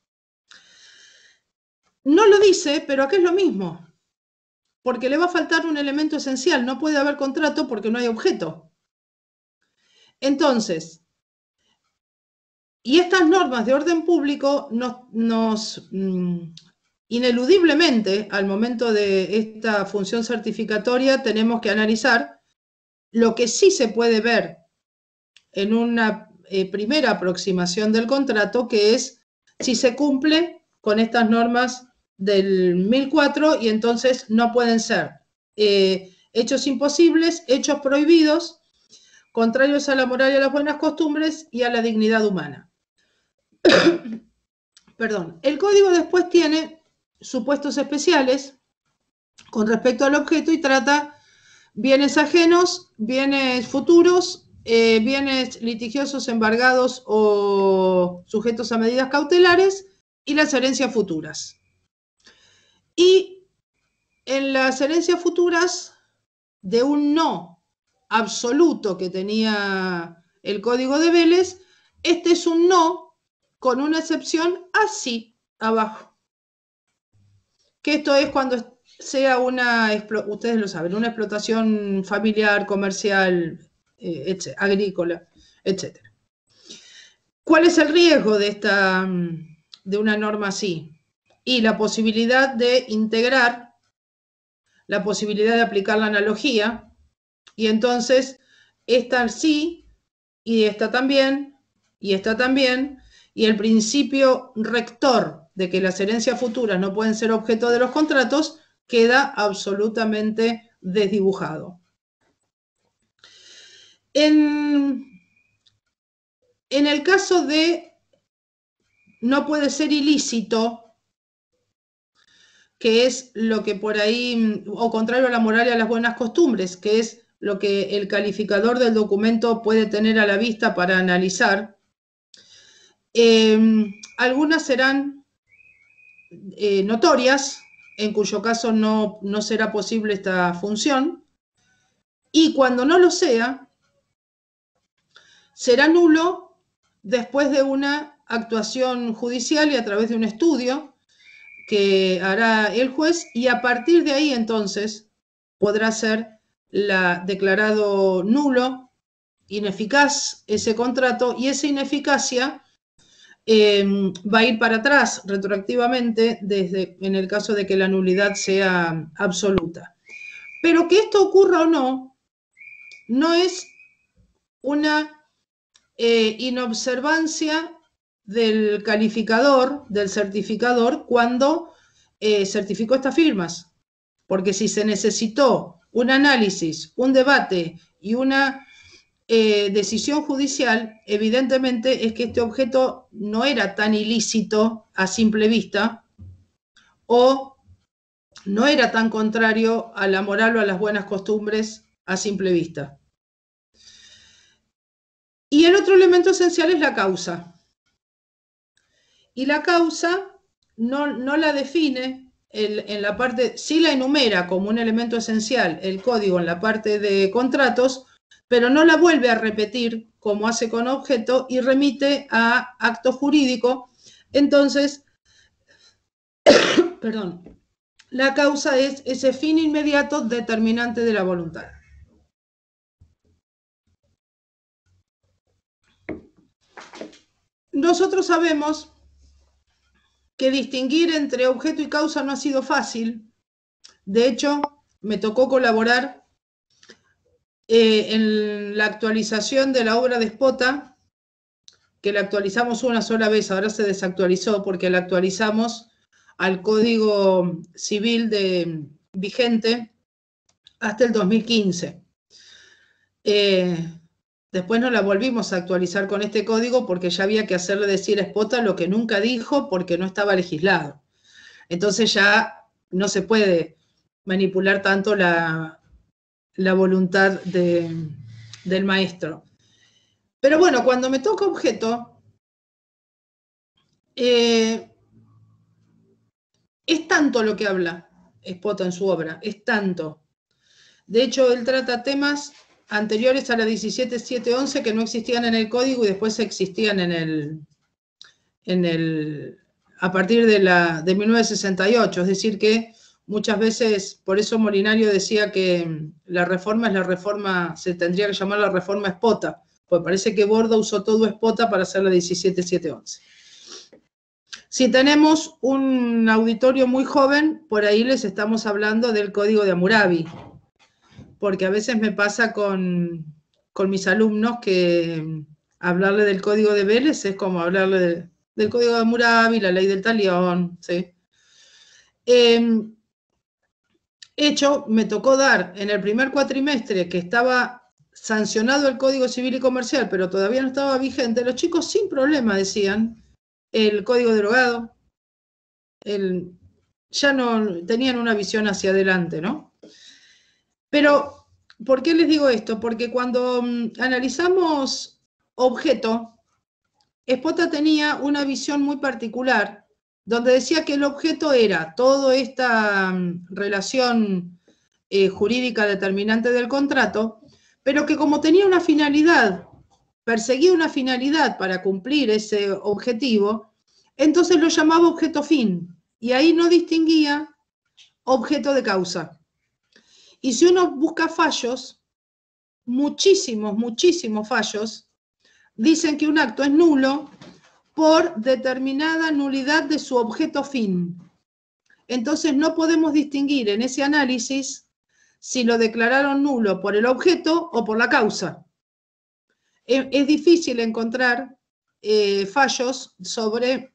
No lo dice, pero aquí es lo mismo, porque le va a faltar un elemento esencial, no puede haber contrato porque no hay objeto. Entonces, y estas normas de orden público nos, mm, ineludiblemente, al momento de esta función certificatoria, tenemos que analizar lo que sí se puede ver en una eh, primera aproximación del contrato, que es si se cumple con estas normas del 1004 y entonces no pueden ser eh, hechos imposibles, hechos prohibidos, contrarios a la moral y a las buenas costumbres y a la dignidad humana. Perdón. El código después tiene supuestos especiales con respecto al objeto y trata bienes ajenos, bienes futuros, eh, bienes litigiosos embargados o sujetos a medidas cautelares y las herencias futuras. Y en las herencias futuras, de un no absoluto que tenía el código de Vélez, este es un no con una excepción así abajo. Que esto es cuando sea una, ustedes lo saben, una explotación familiar, comercial, eh, agrícola, etc. ¿Cuál es el riesgo de, esta, de una norma así? Y la posibilidad de integrar, la posibilidad de aplicar la analogía, y entonces esta sí, y esta también, y esta también, y el principio rector de que las herencias futuras no pueden ser objeto de los contratos queda absolutamente desdibujado. En, en el caso de no puede ser ilícito, que es lo que por ahí, o contrario a la moral y a las buenas costumbres, que es lo que el calificador del documento puede tener a la vista para analizar. Em, algunas serán eh, notorias, en cuyo caso no, no será posible esta función, y cuando no lo sea, será nulo después de una actuación judicial y a través de un estudio que hará el juez y a partir de ahí entonces podrá ser la, declarado nulo, ineficaz ese contrato y esa ineficacia em, va a ir para atrás retroactivamente desde, en el caso de que la nulidad sea absoluta. Pero que esto ocurra o no, no es una eh, inobservancia del calificador, del certificador, cuando eh, certificó estas firmas. Porque si se necesitó un análisis, un debate y una eh, decisión judicial, evidentemente es que este objeto no era tan ilícito a simple vista o no era tan contrario a la moral o a las buenas costumbres a simple vista. Y el otro elemento esencial es la causa y la causa no, la define en la parte, sí la enumera como un elemento esencial el código en la parte de contratos, pero no la vuelve a repetir como hace con objeto y remite a acto jurídico. Entonces, perdón, la causa es ese fin inmediato determinante de la voluntad. Nosotros sabemos que distinguir entre objeto y causa no ha sido fácil. De hecho, me tocó colaborar eh, en la actualización de la obra de Spota, que la actualizamos una sola vez, ahora se desactualizó porque la actualizamos al Código Civil de, vigente hasta el 2015. Después no la volvimos a actualizar con este código porque ya había que hacerle decir a Spota lo que nunca dijo porque no estaba legislado. Entonces ya no se puede manipular tanto la, voluntad del maestro. Pero bueno, cuando me toca objeto, eh, es tanto lo que habla Spota en su obra, es tanto. De hecho, él trata temas anteriores a la 17711 que no existían en el código y después existían en el, en el, a partir de, la, de 1968. Es decir, que muchas veces, por eso Molinario decía que la reforma es la reforma, se tendría que llamar la reforma espota, pues parece que Borda usó todo espota para hacer la 17711. Si tenemos un auditorio muy joven, por ahí les estamos hablando del código de Amurabi porque a veces me pasa con, mis alumnos que hablarle del código de Vélez es como hablarle del código de Murabi, la ley del talión, ¿sí? Em, hecho, me tocó dar en el primer cuatrimestre que estaba sancionado el Código Civil y Comercial, pero todavía no estaba vigente, los chicos sin problema decían el código derogado, el, ya no tenían una visión hacia adelante, ¿no? Pero, ¿por qué les digo esto? Porque cuando mm, analizamos objeto, Spota tenía una visión muy particular, donde decía que el objeto era toda esta mm, relación eh, jurídica determinante del contrato, pero que como tenía una finalidad, perseguía una finalidad para cumplir ese objetivo, entonces lo llamaba objeto fin, y ahí no distinguía objeto de causa. Y si uno busca fallos, muchísimos, muchísimos fallos, dicen que un acto es nulo por determinada nulidad de su objeto fin. Entonces no podemos distinguir en ese análisis si lo declararon nulo por el objeto o por la causa. Es, difícil encontrar eh, fallos sobre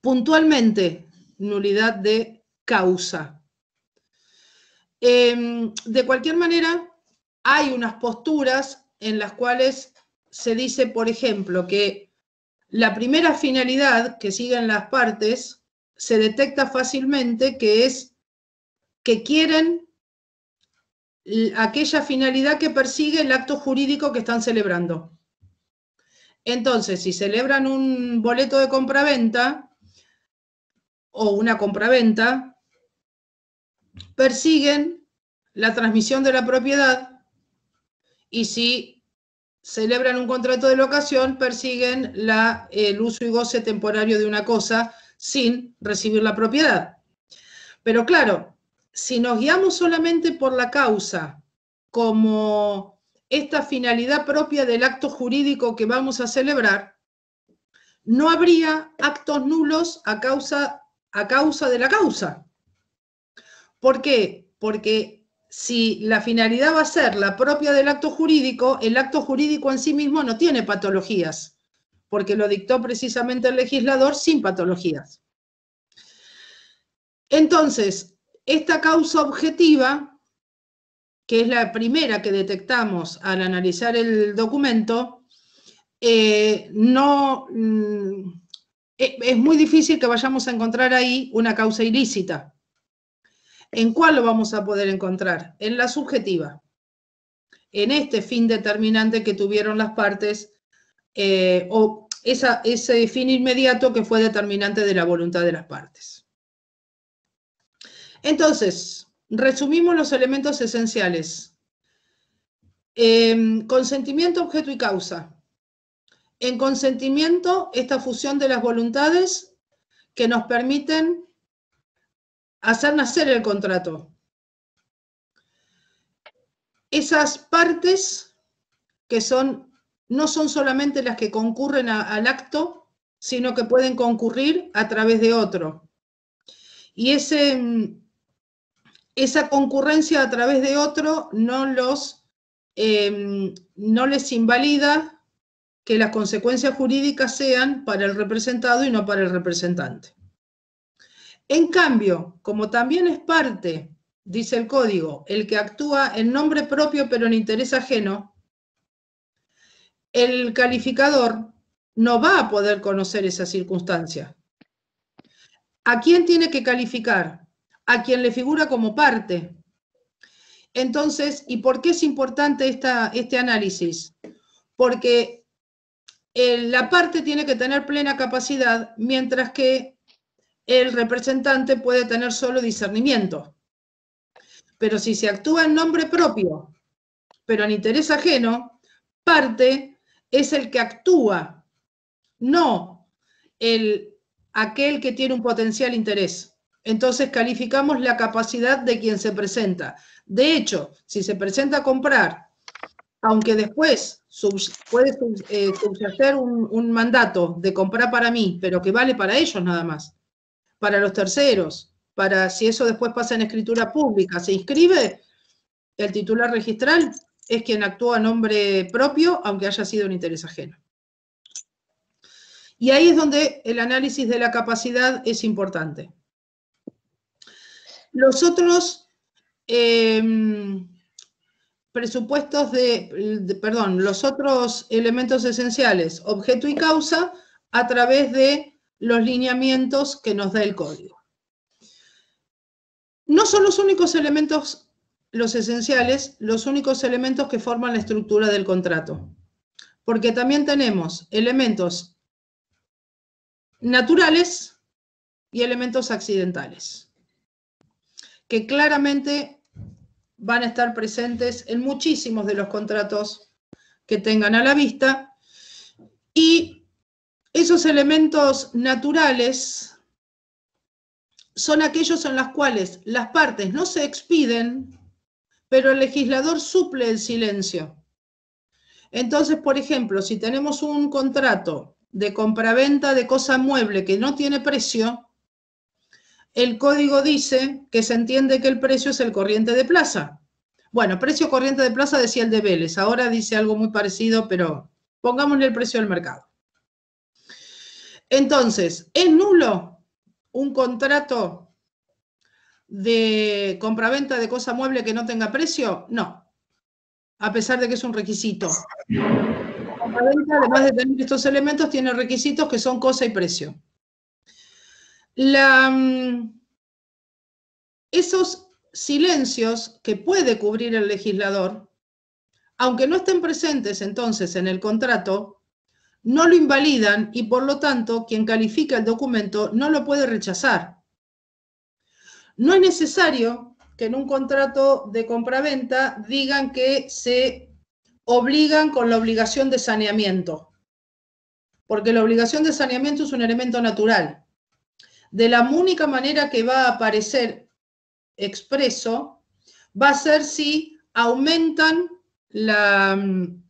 puntualmente nulidad de causa. Em, de cualquier manera, hay unas posturas en las cuales se dice, por ejemplo, que la primera finalidad que siguen las partes se detecta fácilmente que es que quieren aquella finalidad que persigue el acto jurídico que están celebrando. Entonces, si celebran un boleto de compraventa o una compraventa, persiguen la transmisión de la propiedad y si celebran un contrato de locación, persiguen la, el uso y goce temporario de una cosa sin recibir la propiedad. Pero claro, si nos guiamos solamente por la causa como esta finalidad propia del acto jurídico que vamos a celebrar, no habría actos nulos a causa, a causa de la causa. ¿Por qué? Porque si la finalidad va a ser la propia del acto jurídico, el acto jurídico en sí mismo no tiene patologías, porque lo dictó precisamente el legislador sin patologías. Entonces, esta causa objetiva que es la primera que detectamos al analizar el documento, eh, no, mm, e, es muy difícil que vayamos a encontrar ahí una causa ilícita. ¿En cuál lo vamos a poder encontrar? En la subjetiva. En este fin determinante que tuvieron las partes eh, o ese fin inmediato que fue determinante de la voluntad de las partes. Entonces, Resumimos los elementos esenciales. Em, consentimiento, objeto y causa. En consentimiento, esta fusión de las voluntades que nos permiten hacer nacer el contrato. Esas partes que son, no son solamente las que concurren al acto, sino que pueden concurrir a través de otro. Y ese, esa concurrencia a través de otro no, los, em, no les invalida que las consecuencias jurídicas sean para el representado y no para el representante. En cambio, como también es parte, dice el código, el que actúa en nombre propio pero en interés ajeno, el calificador no va a poder conocer esa circunstancia. ¿A quién tiene que calificar? a quien le figura como parte. Entonces, ¿y por qué es importante esta, este análisis? Porque eh, la parte tiene que tener plena capacidad, mientras que el representante puede tener solo discernimiento. Pero si se actúa en nombre propio, pero en interés ajeno, parte es el que actúa, no el, aquel que tiene un potencial interés entonces calificamos la capacidad de quien se presenta. De hecho, si se presenta a comprar, aunque después puede eh, subyacer un, mandato de comprar para mí, pero que vale para ellos nada más, para los terceros, para si eso después pasa en escritura pública, se inscribe, el titular registral es quien actúa a nombre propio, aunque haya sido un interés ajeno. Y ahí es donde el análisis de la capacidad es importante. Los otros em, presupuestos de, perdón, los otros elementos esenciales, objeto y causa, a través de los lineamientos que nos da el código. No son los únicos elementos, los esenciales, los únicos elementos que forman la estructura del contrato, porque también tenemos elementos naturales y elementos accidentales que claramente van a estar presentes en muchísimos de los contratos que tengan a la vista. Y esos elementos naturales son aquellos en los cuales las partes no se expiden, pero el legislador suple el silencio. Entonces, por ejemplo, si tenemos un contrato de compraventa de cosa mueble que no tiene precio, el código dice que se entiende que el precio es el corriente de plaza. Bueno, precio corriente de plaza decía el de Vélez, ahora dice algo muy parecido, pero pongámosle el precio del mercado. Entonces, ¿es nulo un contrato de compraventa de cosa mueble que no tenga precio? No. a pesar de que es un requisito. además de tener estos elementos, tiene requisitos que son cosa y precio. Mm, esos silencios que puede cubrir el legislador, aunque no estén presentes entonces en el contrato, no lo invalidan y por lo tanto quien califica el documento no lo puede rechazar. No es necesario que en un contrato de compraventa digan que se obligan con la obligación de saneamiento, porque la obligación de saneamiento es un elemento natural. De la única manera que va a aparecer expreso va a ser si aumentan la mm,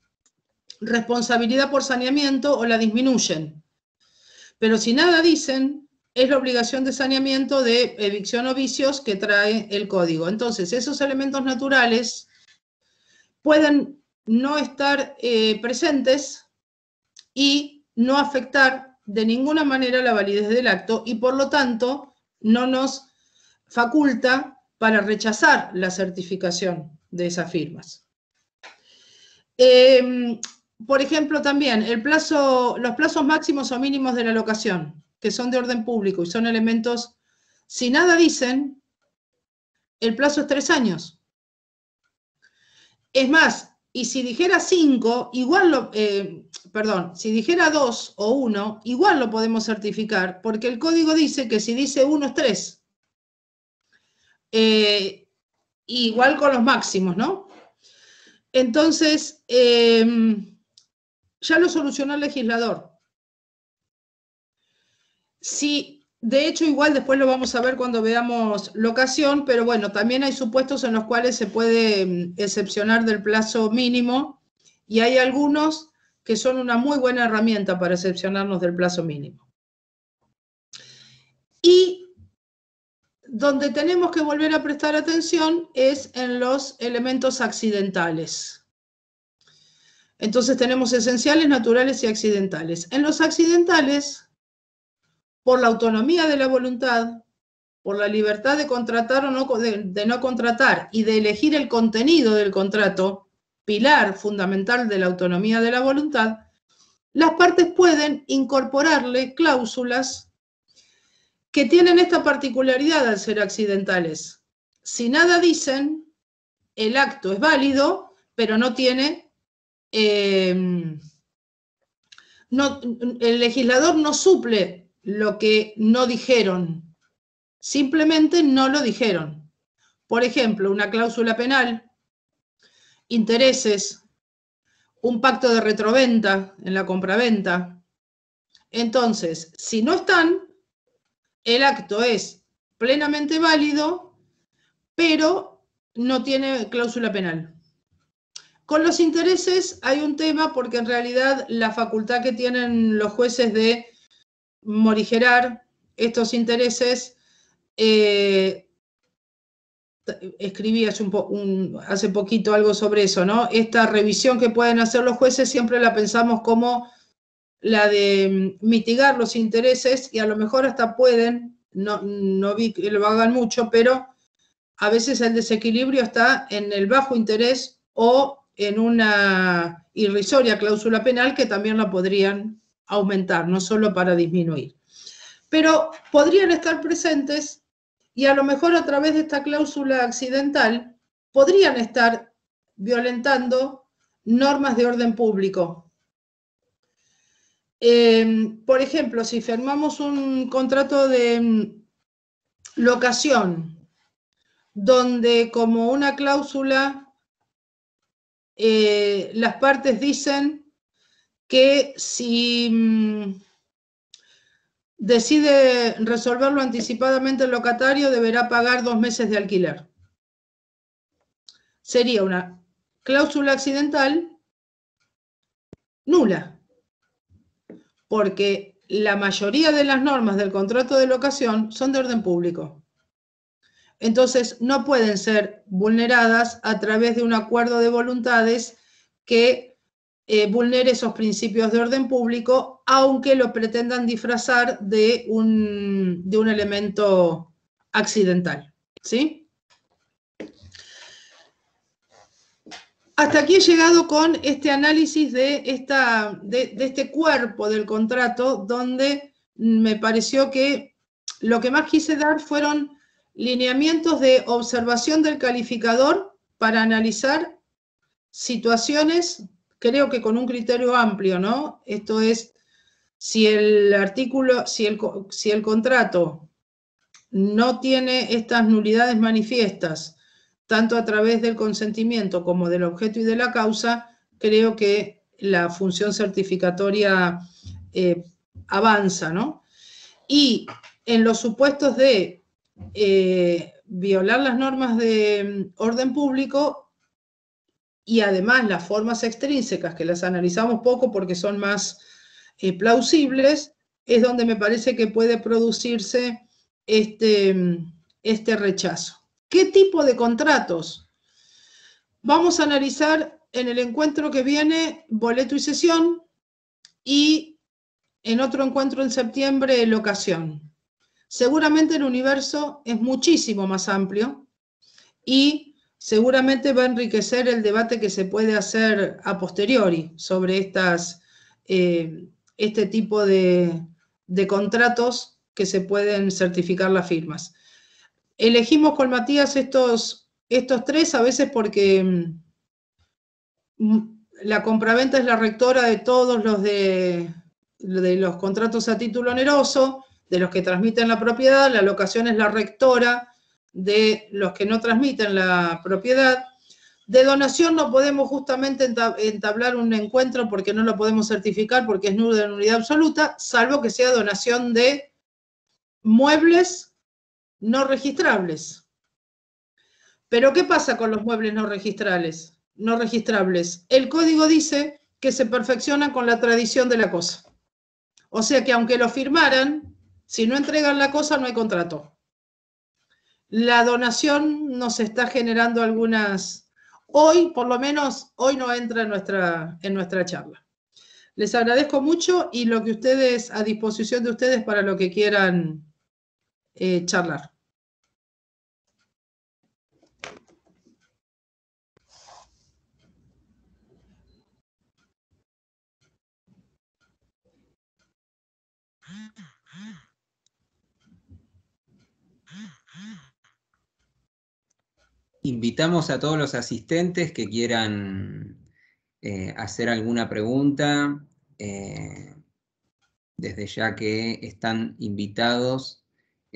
responsabilidad por saneamiento o la disminuyen. Pero si nada dicen, es la obligación de saneamiento de evicción o vicios que trae el código. Entonces, esos elementos naturales pueden no estar eh, presentes y no afectar de ninguna manera la validez del acto y por lo tanto no nos faculta para rechazar la certificación de esas firmas. Em, por ejemplo, también el plazo, los plazos máximos o mínimos de la locación que son de orden público y son elementos, si nada dicen, el plazo es tres años. Es más, y si dijera cinco, igual lo, eh, perdón, si dijera dos o uno, igual lo podemos certificar, porque el código dice que si dice uno es tres. Eh, igual con los máximos, ¿no? Entonces, eh, ya lo solucionó el legislador. Sí, de hecho, igual después lo vamos a ver cuando veamos locación, pero bueno, también hay supuestos en los cuales se puede mm, excepcionar del plazo mínimo y hay algunos que son una muy buena herramienta para excepcionarnos del plazo mínimo. Y donde tenemos que volver a prestar atención es en los elementos accidentales. Entonces tenemos esenciales, naturales y accidentales. En los accidentales por la autonomía de la voluntad, por la libertad de contratar o no, de, no contratar y de elegir el contenido del contrato, pilar fundamental de la autonomía de la voluntad, las partes pueden incorporarle cláusulas que tienen esta particularidad al ser accidentales. Si nada dicen, el acto es válido, pero no tiene, no, el legislador no suple lo que no dijeron. Simplemente no lo dijeron. Por ejemplo, una cláusula penal, intereses, un pacto de retroventa en la compraventa. Entonces, si no están, el acto es plenamente válido, pero no tiene cláusula penal. Con los intereses hay un tema porque en realidad la facultad que tienen los jueces de morigerar estos intereses. Eh, escribí hace, hace poquito algo sobre eso, ¿no? Esta revisión que pueden hacer los jueces siempre la pensamos como la de mitigar los intereses y a lo mejor hasta pueden, no, no vi que lo hagan mucho, pero a veces el desequilibrio está en el bajo interés o en una irrisoria cláusula penal que también la podrían aumentar, no solo para disminuir. Pero podrían estar presentes y a lo mejor a través de esta cláusula accidental podrían estar violentando normas de orden público. Em, por ejemplo, si firmamos un contrato de mm, locación donde como una cláusula eh, las partes dicen que si mm, decide resolverlo anticipadamente el locatario, deberá pagar dos meses de alquiler. Sería una cláusula accidental nula, porque la mayoría de las normas del contrato de locación son de orden público. Entonces, no pueden ser vulneradas a través de un acuerdo de voluntades que eh, vulnere esos principios de orden público, aunque lo pretendan disfrazar de un, de un elemento accidental. ¿Sí? hasta aquí he llegado con este análisis de, esta, de, este cuerpo del contrato, donde me pareció que lo que más quise dar fueron lineamientos de observación del calificador para analizar situaciones, creo que con un criterio amplio, ¿no? Esto es, si el artículo, si el, si el contrato no tiene estas nulidades manifiestas, tanto a través del consentimiento como del objeto y de la causa, creo que la función certificatoria eh, avanza, ¿no? Y en los supuestos de eh, violar las normas de mm, orden público y además las formas extrínsecas, que las analizamos poco porque son más eh, plausibles, es donde me parece que puede producirse este, mm, este rechazo. ¿Qué tipo de contratos? Vamos a analizar en el encuentro que viene boleto y sesión y en otro encuentro en septiembre locación. Seguramente el universo es muchísimo más amplio y seguramente va a enriquecer el debate que se puede hacer a posteriori sobre estas, eh, este tipo de, de contratos que se pueden certificar las firmas. Elegimos con Matías estos, estos tres, a veces porque mm, la compraventa es la rectora de todos los de, de los contratos a título oneroso, de los que transmiten la propiedad, la locación es la rectora de los que no transmiten la propiedad. De donación no podemos justamente entablar un encuentro porque no lo podemos certificar porque es nulo de nulidad absoluta, salvo que sea donación de muebles no registrables. Pero ¿qué pasa con los muebles no registrables? No registrables. El código dice que se perfecciona con la tradición de la cosa. O sea que aunque lo firmaran, si no entregan la cosa no hay contrato. La donación nos está generando algunas... Hoy, por lo menos, hoy no entra en nuestra, en nuestra charla. Les agradezco mucho y lo que ustedes, a disposición de ustedes para lo que quieran eh, charlar. Invitamos a todos los asistentes que quieran eh, hacer alguna pregunta, eh, desde ya que están invitados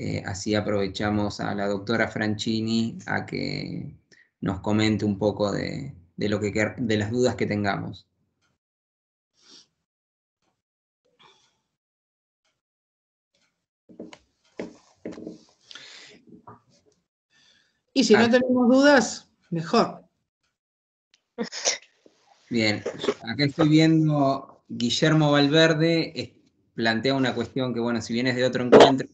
eh, así aprovechamos a la doctora Franchini a que nos comente un poco de, lo que, de las dudas que tengamos. Y si no tenemos dudas, mejor. Bien, acá estoy viendo Guillermo Valverde plantea una cuestión que, bueno, si vienes de otro encuentro,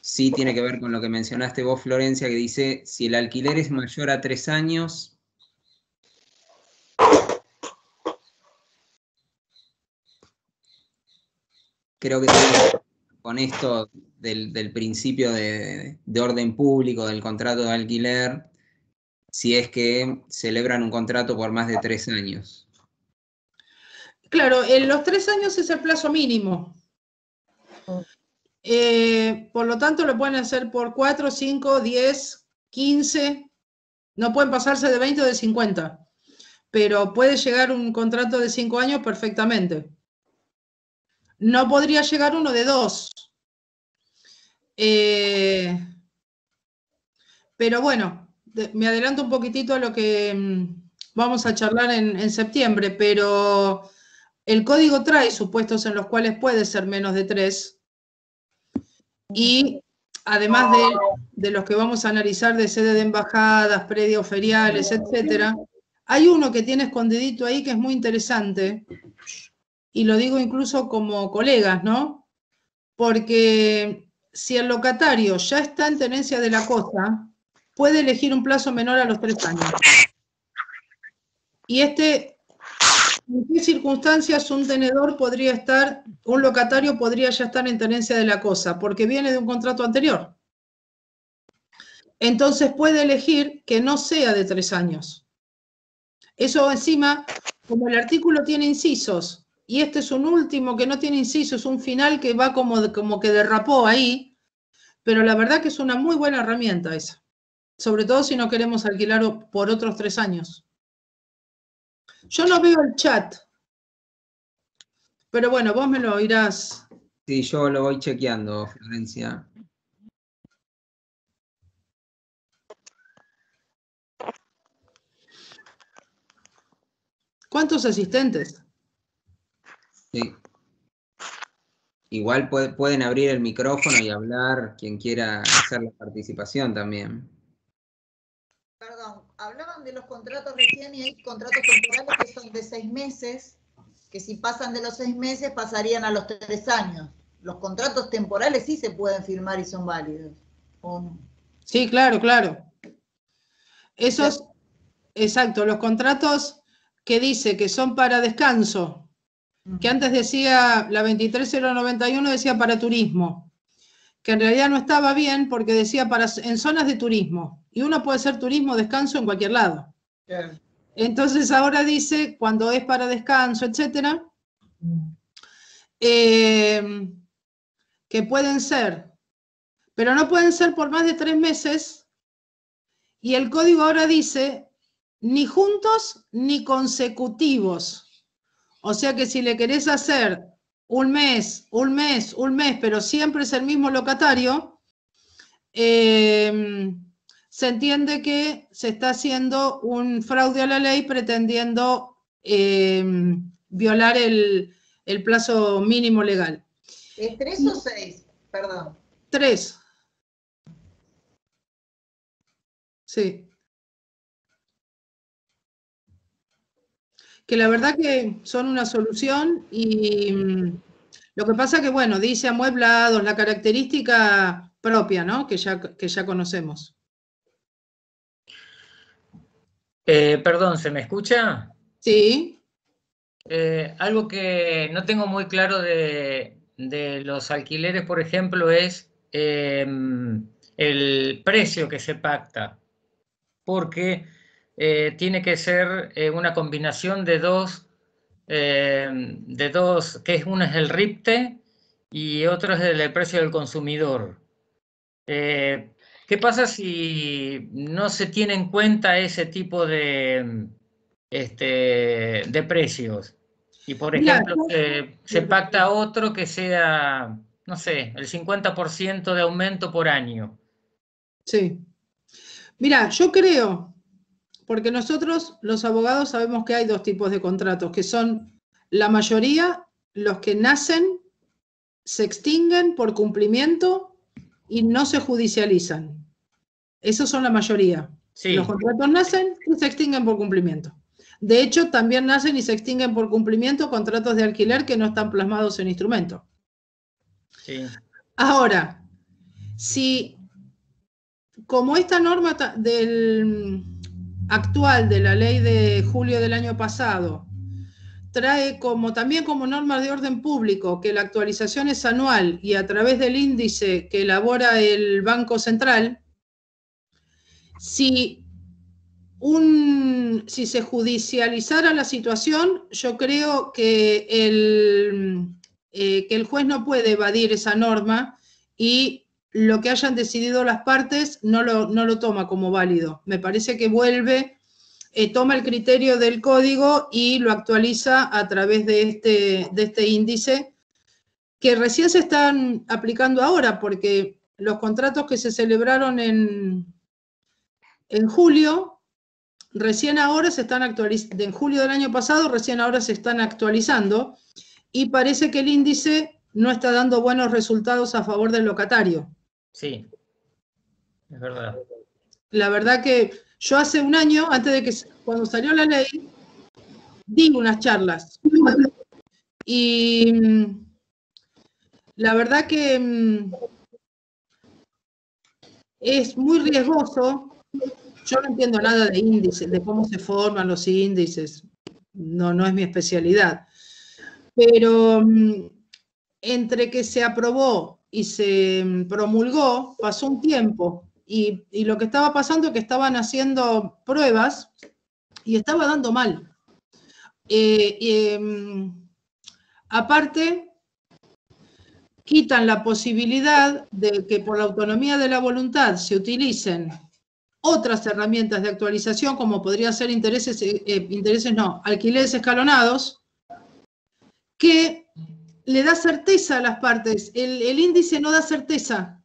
sí tiene que ver con lo que mencionaste vos, Florencia, que dice, si el alquiler es mayor a tres años, creo que con esto del, principio de, orden público, del contrato de alquiler, si es que celebran un contrato por más de tres años. Claro, en los tres años es el plazo mínimo. Eh, por lo tanto, lo pueden hacer por 4, 5, 10, 15. No pueden pasarse de 20 o de 50. Pero puede llegar un contrato de 5 años perfectamente. No podría llegar uno de 2. Eh, pero bueno, me adelanto un poquitito a lo que mm, vamos a charlar en, septiembre, pero el código trae supuestos en los cuales puede ser menos de 3 y además de, los que vamos a analizar de sede de embajadas, predios feriales, etcétera, hay uno que tiene escondidito ahí que es muy interesante, y lo digo incluso como colegas, ¿no? Porque si el locatario ya está en tenencia de la cosa, puede elegir un plazo menor a los tres años. Y este ¿En qué circunstancias un tenedor podría estar, un locatario podría ya estar en tenencia de la cosa? Porque viene de un contrato anterior. Entonces puede elegir que no sea de tres años. Eso encima, como el artículo tiene incisos, y este es un último que no tiene incisos, es un final que va como, como que derrapó ahí, pero la verdad que es una muy buena herramienta esa, sobre todo si no queremos alquilar por otros tres años. Yo no veo el chat, pero bueno, vos me lo oirás. Sí, yo lo voy chequeando, Florencia. ¿Cuántos asistentes? Sí. Igual pueden abrir el micrófono y hablar quien quiera hacer la participación también. Perdón, hablaban de los contratos recién y hay contratos temporales que son de seis meses, que si pasan de los seis meses pasarían a los tres años. Los contratos temporales sí se pueden firmar y son válidos. Sí, claro, claro. Esos, exacto, los contratos que dice que son para descanso, que antes decía, la 23091 decía para turismo, que en realidad no estaba bien porque decía para, en zonas de turismo, y uno puede hacer turismo, descanso en cualquier lado. Entonces ahora dice, cuando es para descanso, etcétera, eh, que pueden ser, pero no pueden ser por más de tres meses, y el código ahora dice, ni juntos ni consecutivos. O sea que si le querés hacer un mes, un mes, un mes, pero siempre es el mismo locatario, eh, se entiende que se está haciendo un fraude a la ley pretendiendo eh, violar el, plazo mínimo legal. ¿Es tres o seis? Perdón. Tres. Sí. Que la verdad que son una solución y mm, lo que pasa que, bueno, dice amueblados, la característica propia, ¿no? Que ya, que ya conocemos. Eh, perdón, ¿se me escucha? Sí. Eh, algo que no tengo muy claro de, los alquileres, por ejemplo, es em, el precio que se pacta. Porque eh, tiene que ser eh, una combinación de dos, eh, de dos, que es uno es el RIPTE y otro es el precio del consumidor. ¿Qué pasa si no se tiene en cuenta ese tipo de, este, de precios? Y por ejemplo, se pacta otro que sea, no sé, el 50% de aumento por año. Sí. Mira, yo creo porque nosotros los abogados sabemos que hay dos tipos de contratos, que son la mayoría los que nacen, se extinguen por cumplimiento y no se judicializan. Esos son la mayoría. Los contratos nacen y se extinguen por cumplimiento. De hecho, también nacen y se extinguen por cumplimiento contratos de alquiler que no están plasmados en instrumento. Ahora, si como esta norma del, actual de la ley de julio del año pasado trae como también como norma de orden público que la actualización es anual y a través del índice que elabora el Banco Central, si, un, si se judicializara la situación, yo creo que el, eh, que el juez no puede evadir esa norma y lo que hayan decidido las partes no lo, toma como válido. Me parece que vuelve, eh, toma el criterio del código y lo actualiza a través de este, de este índice que recién se están aplicando ahora, porque los contratos que se celebraron en, en julio, recién ahora se están actualizando, en julio del año pasado, recién ahora se están actualizando, y parece que el índice no está dando buenos resultados a favor del locatario. Sí, es verdad. La verdad que yo hace un año, antes de que, cuando salió la ley, di unas charlas. Y mm, la verdad que mm, es muy riesgoso. Yo no entiendo nada de índices, de cómo se forman los índices. No, no es mi especialidad. Pero mm, entre que se aprobó y se mm, promulgó, pasó un tiempo y, lo que estaba pasando es que estaban haciendo pruebas y estaba dando mal. Eh, em, aparte, quitan la posibilidad de que por la autonomía de la voluntad se utilicen otras herramientas de actualización, como podría ser intereses, eh, eh, intereses no, alquileres escalonados, que le da certeza a las partes. El, índice no da certeza.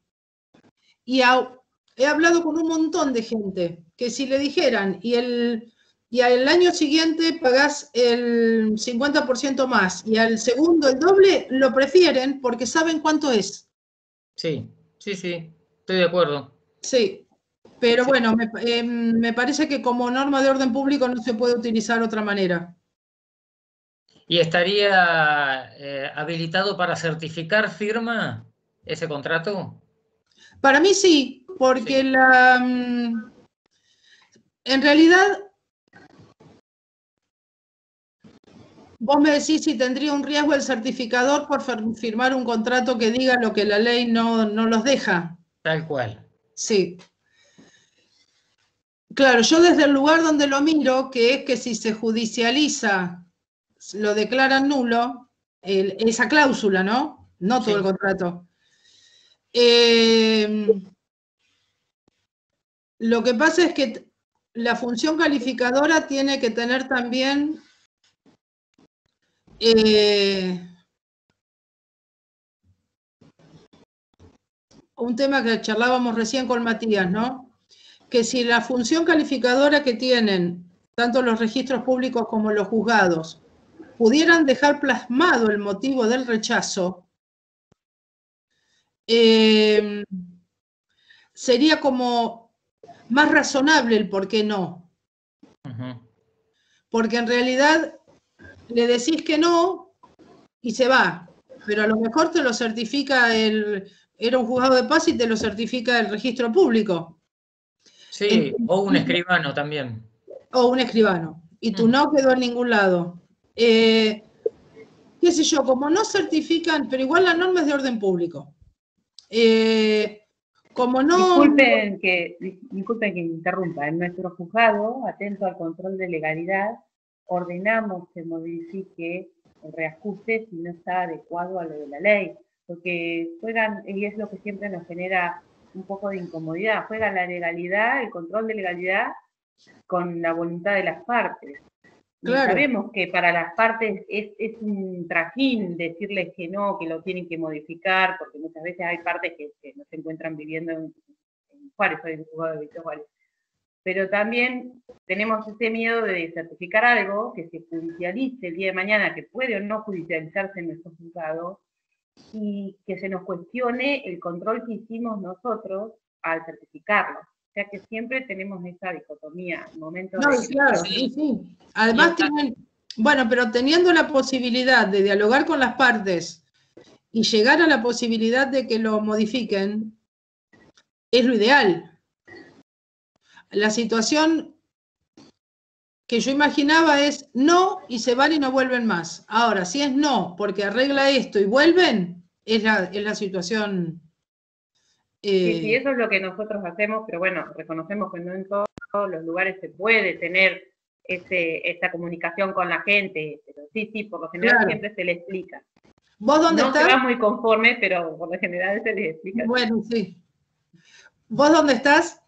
Y he hablado con un montón de gente que si le dijeran y el y al año siguiente pagás el 50% más y al segundo el doble, lo prefieren porque saben cuánto es. Sí, sí, sí, estoy de acuerdo. Sí, pero bueno, em, me, parece que como norma de orden público no se puede utilizar otra manera. ¿Y estaría eh, habilitado para certificar firma ese contrato? Para mí sí, porque la... Mm, en realidad Vos me decís si tendría un riesgo el certificador por firmar un contrato que diga lo que la ley no, no los deja. Tal cual. Sí. Claro, yo desde el lugar donde lo miro, que es que si se judicializa, lo declaran nulo, esa cláusula, ¿no? No todo el contrato. Eh, lo que pasa es que la función calificadora tiene que tener también eh, un tema que charlábamos recién con Matías, ¿no? Que si la función calificadora que tienen tanto los registros públicos como los juzgados pudieran dejar plasmado el motivo del rechazo, eh, sería como más razonable el por qué no. Porque en realidad le decís que no y se va. Pero a lo mejor te lo certifica el, era un juzgado de paz y te lo certifica el registro público. Sí, o un escribano también. O un escribano. Y tú no quedó en ningún lado. Eh, qué sé yo, como no certifican, pero igual la norma es de orden público. Eh, como no... Disculpen que, disculpen que interrumpa, en nuestro juzgado, atento al control de legalidad, ordenamos que modifique el reajuste si no está adecuado a lo de la ley, porque juegan, y es lo que siempre nos genera un poco de incomodidad, juega la legalidad, el control de legalidad con la voluntad de las partes. Sabemos que para las partes es, un trajín decirles que no, que lo tienen que modificar, porque muchas veces hay partes que, no se encuentran viviendo en, en Juárez, soy un juzgado de Juárez, pero también tenemos ese miedo de certificar algo que se judicialice el día de mañana, que puede o no judicializarse en nuestro juzgado, y que se nos cuestione el control que hicimos nosotros al certificarlo. O sea que siempre tenemos esa dicotomía. Momento no, claro, sí, sí. Además tienen, bueno, pero teniendo la posibilidad de dialogar con las partes y llegar a la posibilidad de que lo modifiquen, es lo ideal la situación que yo imaginaba es no y se van y no vuelven más. Ahora, si es no, porque arregla esto y vuelven, es la, es la situación. Sí, sí, eh, eso es lo que nosotros hacemos, pero bueno, reconocemos que no en todos los lugares se puede tener ese, esta comunicación con la gente, pero sí, sí, por lo general siempre se le explica. ¿Vos dónde estás? No se va muy conforme, pero por lo general se les explica. Bueno, sí. ¿Vos dónde estás?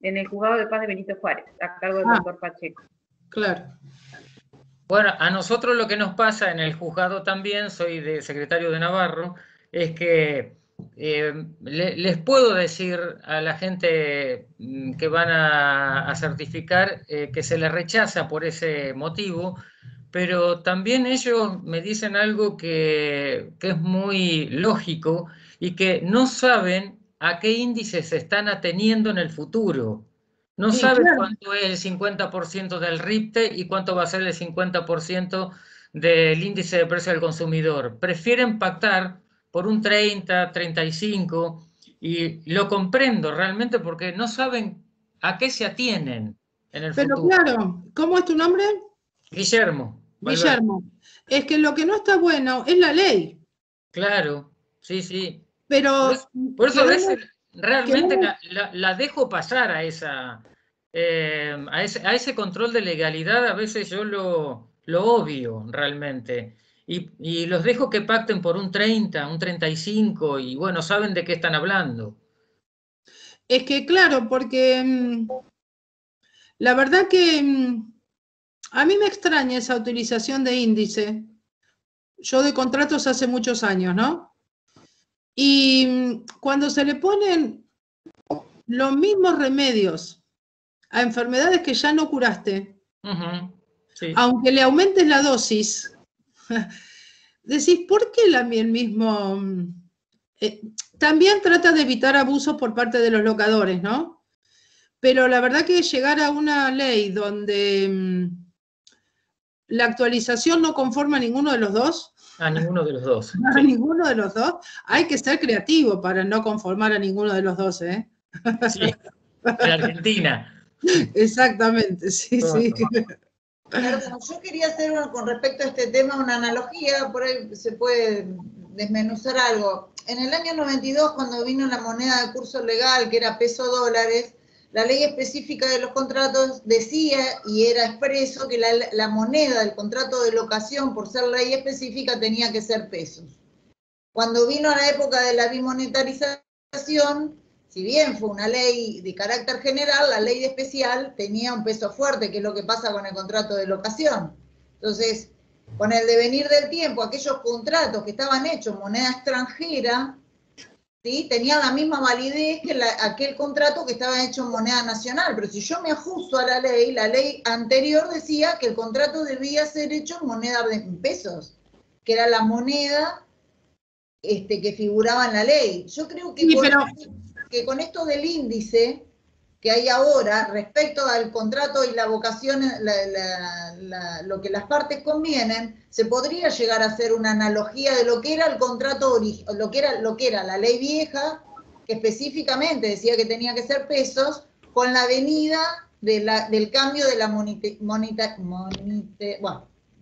en el juzgado de paz de Benito Juárez, a cargo del ah. doctor Pacheco. Claro. Bueno, a nosotros lo que nos pasa en el juzgado también, soy de secretario de Navarro, es que eh, les puedo decir a la gente mm, que van a, certificar eh, que se les rechaza por ese motivo, pero también ellos me dicen algo que, que es muy lógico y que no saben a qué índices se están ateniendo en el futuro. No saben cuánto es el 50% del RIPTE y cuánto va a ser el 50% del índice de precio del consumidor. Prefieren pactar por un 30, 35 y lo comprendo realmente porque no saben a qué se atienen en el Pero claro, ¿cómo es tu nombre? Guillermo. Guillermo. Es que lo que no está bueno es la ley. Claro, sí, sí. Pero. Por, eso, realmente la, dejo pasar a esa, eh, a, ese, control de legalidad a veces yo lo, lo obvio realmente. Y, los dejo que pacten por un 30, un 35 y bueno, saben de qué están hablando. Es que claro, porque mm, la verdad que mm, a mí me extraña esa utilización de índice. Yo de contratos hace muchos años, ¿no? Y mm, cuando se le ponen los mismos remedios a enfermedades que ya no curaste, aunque le aumentes la dosis, decís, ¿por qué la, el mismo... Mm, eh, también trata de evitar abusos por parte de los locadores, ¿no? Pero la verdad que llegar a una ley donde mm, la actualización no conforma a ninguno de los dos. A ninguno de los dos. A ninguno de los dos. Hay que ser creativo para no conformar a ninguno de los dos, ¿eh? Sí, en Argentina. Exactamente, sí, sí. Yo quería hacer con respecto a este tema una analogía, por ahí se puede desmenuzar algo. En el año 92, cuando vino la moneda de curso legal, que era peso dólares, la ley específica de los contratos decía y era expreso que la, la, moneda del contrato de locación, por ser ley específica, tenía que ser pesos. Cuando vino la época de la bimonetarización, si bien fue una ley de carácter general, la ley de especial tenía un peso fuerte, que es lo que pasa con el contrato de locación. Entonces, con el devenir del tiempo, aquellos contratos que estaban hechos en moneda extranjera, ¿sí? tenían la misma validez que aquel contrato que estaba hecho en moneda nacional. Pero si yo me ajusto a la ley, la ley anterior decía que el contrato debía ser hecho en moneda de pesos, que era la moneda este, que figuraba en la ley. Yo creo que que con esto del índice que hay ahora respecto al contrato y la vocación, lo que las partes convienen, se podría llegar a hacer una analogía de lo que era el contrato, lo que era, lo que era la ley vieja, que específicamente decía que tenía que ser pesos, con la venida del cambio de la monita,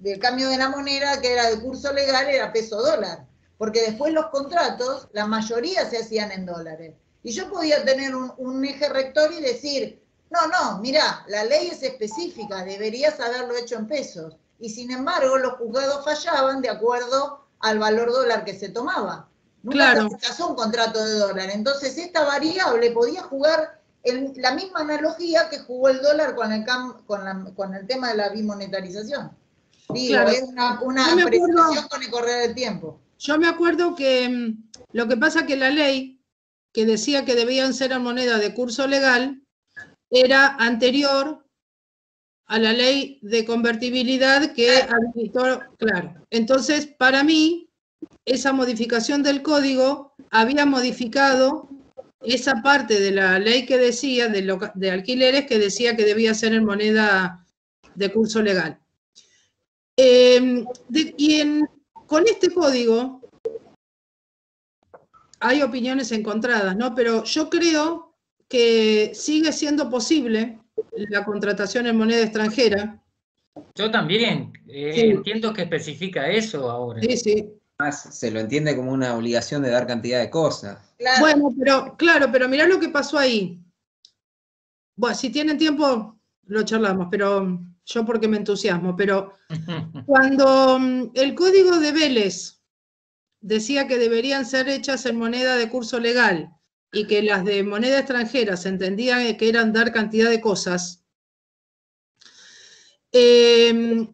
del cambio de la moneda, que era de curso legal, era peso dólar. Porque después los contratos, la mayoría se hacían en dólares. Y yo podía tener un, eje rector y decir, no, no, mira, la ley es específica, deberías haberlo hecho en pesos. Y sin embargo, los juzgados fallaban de acuerdo al valor dólar que se tomaba. Nunca claro. se casó un contrato de dólar. Entonces, esta variable podía jugar la misma analogía que jugó el dólar con el, con, el tema de la bimonetarización. Digo, es una, una con el correr del tiempo. Yo me acuerdo que mm, lo que pasa que la ley que decía que debían ser moneda de curso legal era anterior a la ley de convertibilidad que habilitó, claro. Entonces, para mí, esa modificación del código había modificado esa parte de la ley que decía, de, alquileres, que decía que debía ser en moneda de curso legal. Eh, y con este código, hay opiniones encontradas, ¿no? Pero yo creo que sigue siendo posible la contratación en moneda extranjera. Yo también eh, entiendo que especifica eso ahora. Sí, sí. Más se lo entiende como una obligación de dar cantidad de cosas. Bueno, pero claro, pero mirá lo que pasó ahí. Bueno, si tienen tiempo, lo charlamos, pero yo porque me entusiasmo, pero cuando mm, el código de Vélez decía que deberían ser hechas en moneda de curso legal y que las de moneda extranjera se entendían que eran dar cantidad de cosas, eh,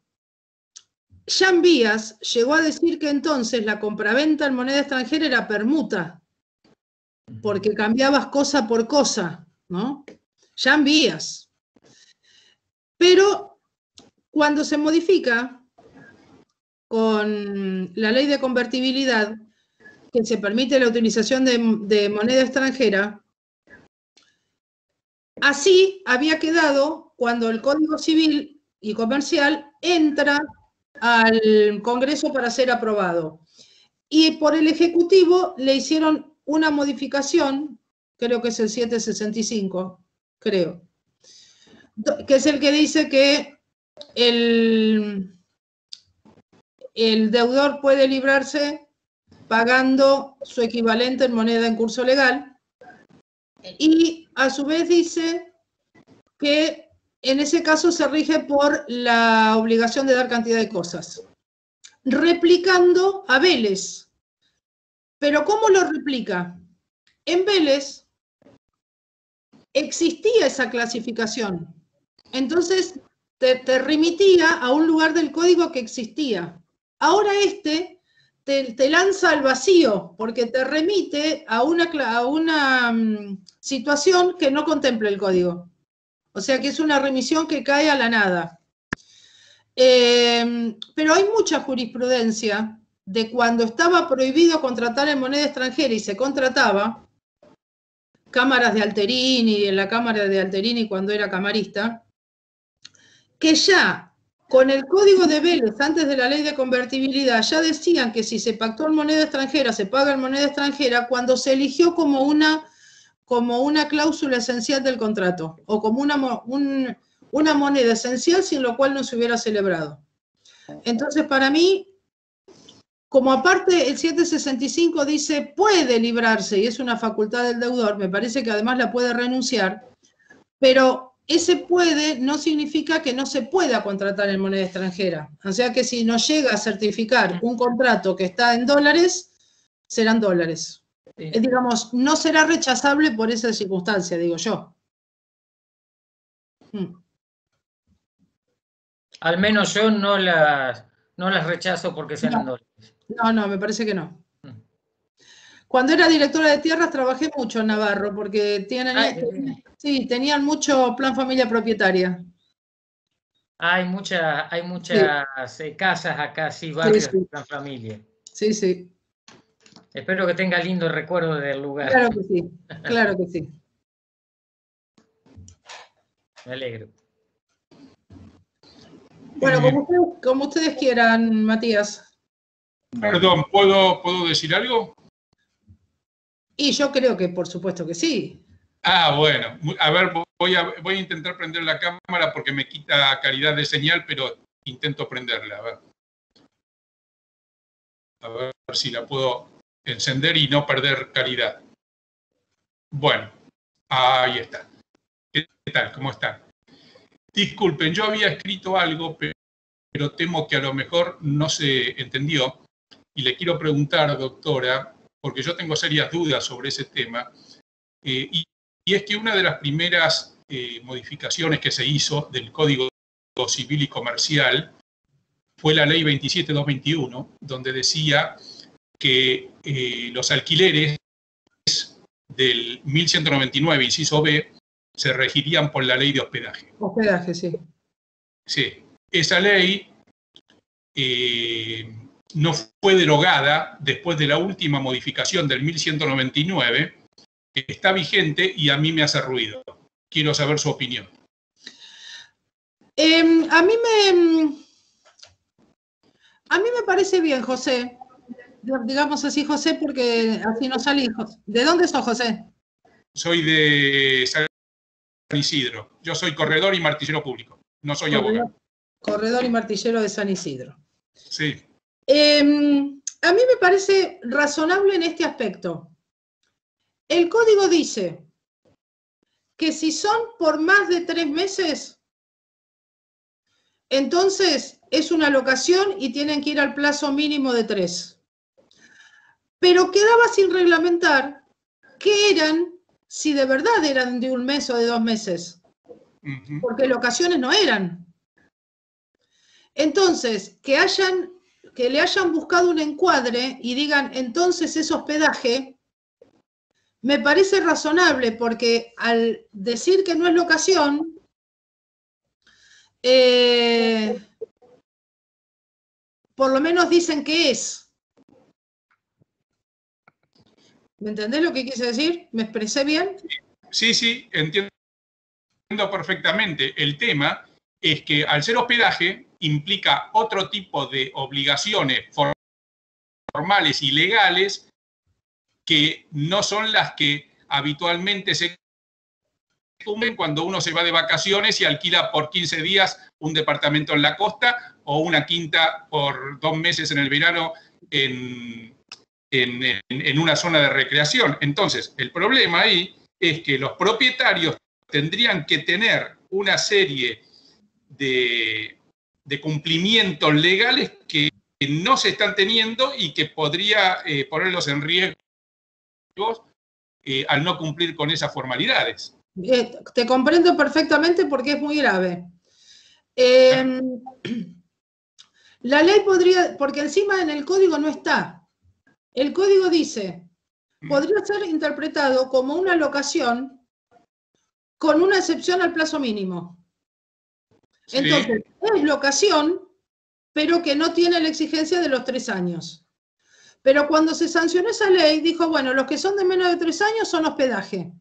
Vías llegó a decir que entonces la compraventa en moneda extranjera era permuta, porque cambiabas cosa por cosa, ¿no? Jean Vías. Pero cuando se modifica, con la ley de convertibilidad, que se permite la utilización de, moneda extranjera, así había quedado cuando el Código Civil y Comercial entra al Congreso para ser aprobado. Y por el Ejecutivo le hicieron una modificación, creo que es el 765, creo, que es el que dice que el, el deudor puede librarse pagando su equivalente en moneda en curso legal y a su vez dice que en ese caso se rige por la obligación de dar cantidad de cosas, replicando a Vélez. Pero ¿cómo lo replica? En Vélez existía esa clasificación. Entonces te, remitía a un lugar del código que existía. Ahora este te, lanza al vacío porque te remite a una, mm, situación que no contempla el código. O sea que es una remisión que cae a la nada. Eh, pero hay mucha jurisprudencia de cuando estaba prohibido contratar en moneda extranjera y se contrataba, cámaras de Alterini, en la cámara de Alterini cuando era camarista, que ya con el código de Vélez, antes de la ley de convertibilidad, ya decían que si se pactó en moneda extranjera, se paga en moneda extranjera, cuando se eligió como una como una cláusula esencial del contrato o como una, una moneda esencial sin lo cual no se hubiera celebrado. Entonces, para mí, como aparte el 765 dice puede librarse y es una facultad del deudor, me parece que además la puede renunciar, pero ese puede no significa que no se pueda contratar en moneda extranjera. O sea que si no llega a certificar un contrato que está en dólares, serán dólares. Eh, digamos, no será rechazable por esa circunstancia, digo yo. Hmm. Al menos yo no las, no las rechazo porque sean no. dólares. No, no, me parece que no. Cuando era directora de tierras trabajé mucho en Navarro porque tienen, sí, tenían mucho plan familia propietaria. Hay, mucha, hay muchas eh, casas acá, sí, barrios de plan familia. Sí, sí. Espero que tenga lindo recuerdo del lugar. Claro que sí, claro que sí. Me alegro. Bueno, como ustedes, quieran, Matías. Perdón, ¿puedo, ¿puedo decir algo? Y yo creo que por supuesto que sí. Ah, bueno. A ver, voy a, voy a intentar prender la cámara porque me quita calidad de señal, pero intento prenderla. A ver. A ver si la puedo encender y no perder calidad. Bueno, ahí está. ¿Qué tal? ¿Cómo están? Disculpen, yo había escrito algo, pero temo que a lo mejor no se entendió. Y le quiero preguntar, doctora, porque yo tengo serias dudas sobre ese tema, eh, y, es que una de las primeras eh, modificaciones que se hizo del Código Civil y Comercial fue la Ley 27221, donde decía que eh, los alquileres del 1199, inciso B, se regirían por la ley de hospedaje. Hospedaje, sí. Sí. Esa ley eh, no fue derogada después de la última modificación del 1199, que está vigente y a mí me hace ruido. Quiero saber su opinión. Em, a mí me. A mí me parece bien, José, digamos así, José, porque así no salí. ¿De dónde sos, José? Soy de San Isidro. Yo soy corredor y martillero público. No soy abogado. Corredor y martillero de San Isidro. Sí. Em, a mí me parece razonable en este aspecto. El código dice que si son por más de tres meses, entonces es una locación y tienen que ir al plazo mínimo de tres pero quedaba sin reglamentar qué eran, si de verdad eran de un mes o de dos meses, porque locaciones no eran. Entonces, que, hayan, que le hayan buscado un encuadre y digan, entonces es hospedaje, me parece razonable, porque al decir que no es locación, eh, por lo menos dicen que es. ¿Me entendés lo que quise decir? ¿Me expresé bien? Sí, sí, entiendo perfectamente. El tema es que al ser hospedaje implica otro tipo de obligaciones formales y legales que no son las que habitualmente se cumplen cuando uno se va de vacaciones y alquila por 15 días un departamento en la costa o una quinta por dos meses en el verano en, en, una zona de recreación. Entonces, el problema ahí es que los propietarios tendrían que tener una serie de, de cumplimientos legales que no se están teniendo y que podría eh, ponerlos en riesgo eh, al no cumplir con esas formalidades. Eh, te comprendo perfectamente porque es muy grave. Em, la ley podría, porque encima en el código no está. El código dice, Mm. podría ser interpretado como una locación con una excepción al plazo mínimo. Sí. Es locación, pero que no tiene la exigencia de los tres años. Pero cuando se sancionó esa ley, dijo, bueno, los que son de menos de tres años son hospedaje.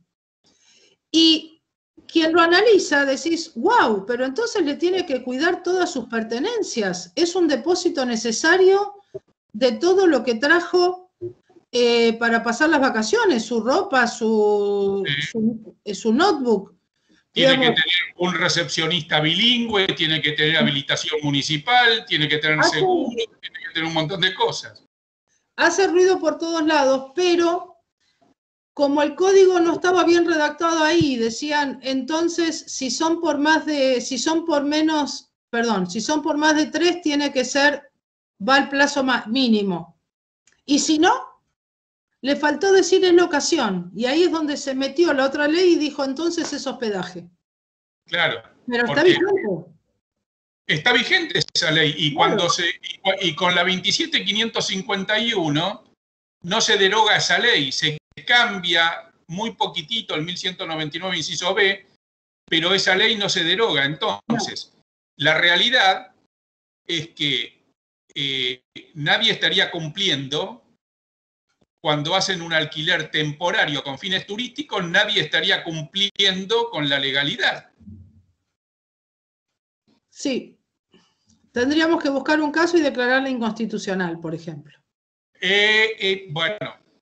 Y quien lo analiza, decís, wow, pero entonces le tiene que cuidar todas sus pertenencias. Es un depósito necesario de todo lo que trajo eh, para pasar las vacaciones, su ropa, su, eh, su notebook. Tiene que tener un recepcionista bilingüe, tiene que tener habilitación municipal, tiene que tener sí. seguro, tiene que tener un montón de cosas. hace ruido por todos lados, pero como el código no estaba bien redactado ahí, decían, entonces, si son por más de, si son por menos, perdón, si son por más de tres, tiene que ser, va al plazo ma- mínimo. Y si no, le faltó decir en ocasión, y ahí es donde se metió la otra ley y dijo, entonces es hospedaje. Claro. Pero está vigente. Está vigente esa ley y, Claro. cuando se, y con la 27551 no se deroga esa ley, se cambia muy poquitito el 1199 inciso B, pero esa ley no se deroga. Entonces, la realidad es que eh, nadie estaría cumpliendo cuando hacen un alquiler temporario con fines turísticos, nadie estaría cumpliendo con la legalidad. Sí. Tendríamos que buscar un caso y declararla inconstitucional, por ejemplo. Eh, eh, bueno,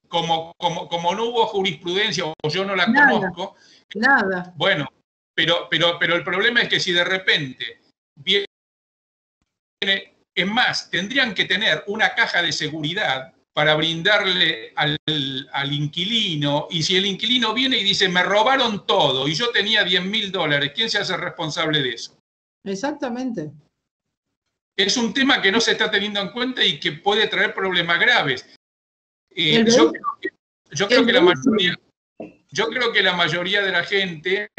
como, como, como no hubo jurisprudencia o yo no la Nada. conozco, Nada. bueno, pero, pero, pero el problema es que si de repente viene, es más, tendrían que tener una caja de seguridad para brindarle al, al inquilino, y si el inquilino viene y dice, me robaron todo y yo tenía 10 mil dólares, ¿quién se hace responsable de eso? Exactamente. es un tema que no se está teniendo en cuenta y que puede traer problemas graves. Eh, yo creo que, yo creo el que la mayoría, yo creo que la mayoría de la gente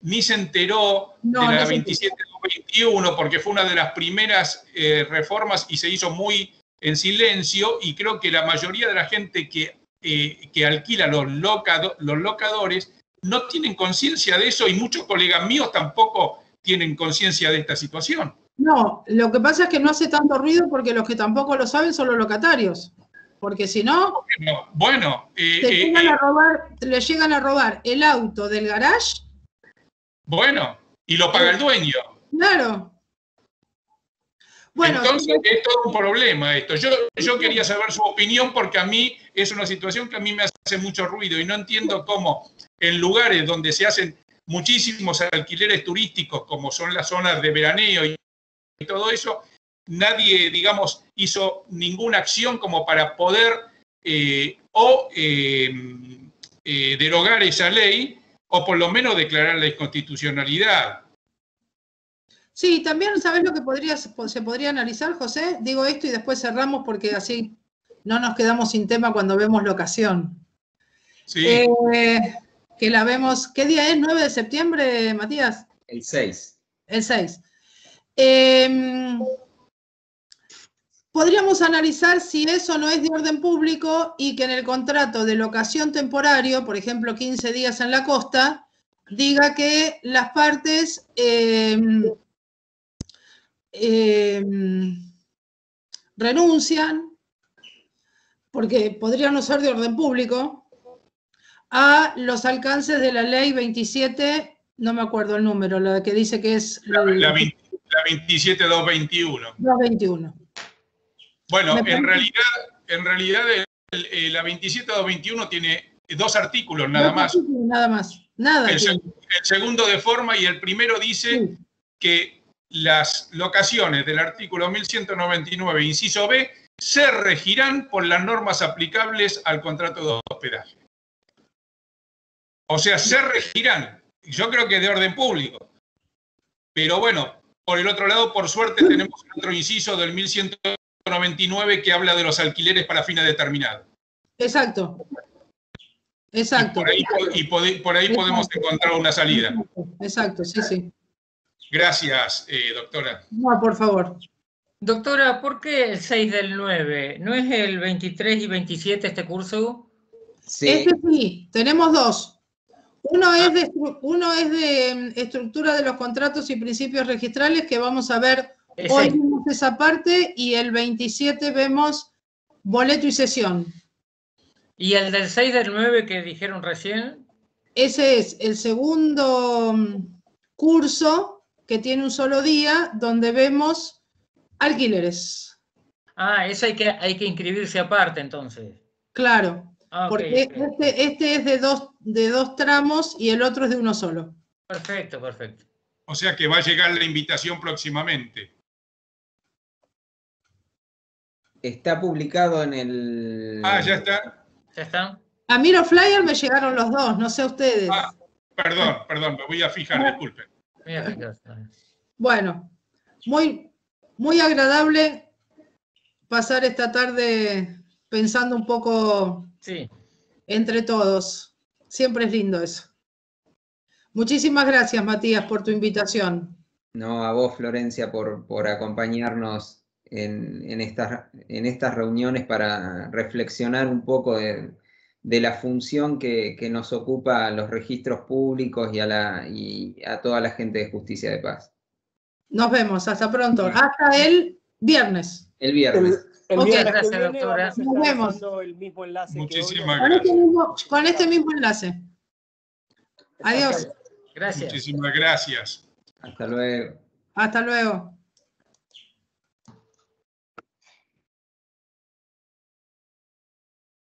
ni se enteró No, de no la se enteró. 27221 porque fue una de las primeras eh, reformas y se hizo muy en silencio y creo que la mayoría de la gente que, eh, que alquila los, locado- los locadores no tienen conciencia de eso y muchos colegas míos tampoco tienen conciencia de esta situación. No, lo que pasa es que no hace tanto ruido porque los que tampoco lo saben son los locatarios. Porque si no, No, bueno, eh, te eh, llegan eh, a robar, le llegan a robar el auto del garage, bueno, y lo paga el dueño. claro. Bueno, Entonces es todo un problema esto. Yo, yo quería saber su opinión porque a mí es una situación que a mí me hace mucho ruido y no entiendo cómo en lugares donde se hacen muchísimos alquileres turísticos, como son las zonas de veraneo y y todo eso, nadie, digamos, hizo ninguna acción como para poder eh, o eh, eh, derogar esa ley o por lo menos declarar la inconstitucionalidad. Sí, también sabes lo que podría, se podría analizar, José. Digo esto y después cerramos porque así no nos quedamos sin tema cuando vemos la ocasión. ¿sí? Eh, que la vemos, ¿qué día es? ¿9 de septiembre, Matías? El 6. El 6. Eh, podríamos analizar si eso no es de orden público y que en el contrato de locación temporario, por ejemplo, 15 días en la costa, diga que las partes eh, eh, renuncian, porque podría no ser de orden público, a los alcances de la ley 27, no me acuerdo el número, la que dice que es La, la 20 la 27221. 221. Bueno, en realidad, en realidad el- el- la 27221 tiene dos artículos nada más. Nada más. Nada. El, el segundo de forma y el primero dice Sí. que las locaciones del artículo 1199, inciso B, se regirán por las normas aplicables al contrato de hospedaje. O sea, se regirán. Yo creo que de orden público. Pero bueno, por el otro lado, por suerte, tenemos otro inciso del 1199 que habla de los alquileres para fines determinados. Exacto. Y Exacto. por ahí, y por ahí podemos encontrar una salida. Exacto, sí, sí. Gracias, eh, doctora. No, por favor. Doctora, ¿por qué el 6 del 9? ¿No es el 23 y 27 este curso? Sí, Este sí, tenemos dos. Uno es, de, estru- uno es de mm, estructura de los contratos y principios registrales que vamos a ver Ese. hoy vemos esa parte y el 27 vemos boleto y sesión. ¿Y el del 6 del 9 que dijeron recién? Ese es el segundo mm, curso que tiene un solo día donde vemos alquileres. Ah, ese hay que, hay que inscribirse aparte entonces. Claro, Ah, porque este, este es de dos, de dos tramos y el otro es de uno solo. Perfecto, perfecto. O sea que va a llegar la invitación próximamente. está publicado en el... Ah, ya está. ¿Ya está? A Miro Flyer me llegaron los dos, no sé ustedes. Ah, perdón, perdón, me voy a fijar, disculpen. Bueno, muy, muy agradable pasar esta tarde pensando un poco Sí, entre todos. Siempre es lindo eso. Muchísimas gracias, Matías, por tu invitación. No, a vos, Florencia, por, por acompañarnos en, en estas, en estas reuniones para reflexionar un poco de, de la función que, que nos ocupa a los registros públicos y a, la, y a toda la gente de Justicia de Paz. Nos vemos, hasta pronto. Hasta el viernes. El viernes. El, viernes gracias, viene doctora. Nos vemos. usando el mismo enlace que hoy. Muchísimas Con este gracias. mismo, con este mismo enlace. Adiós. gracias. Muchísimas gracias. Hasta luego. Hasta luego.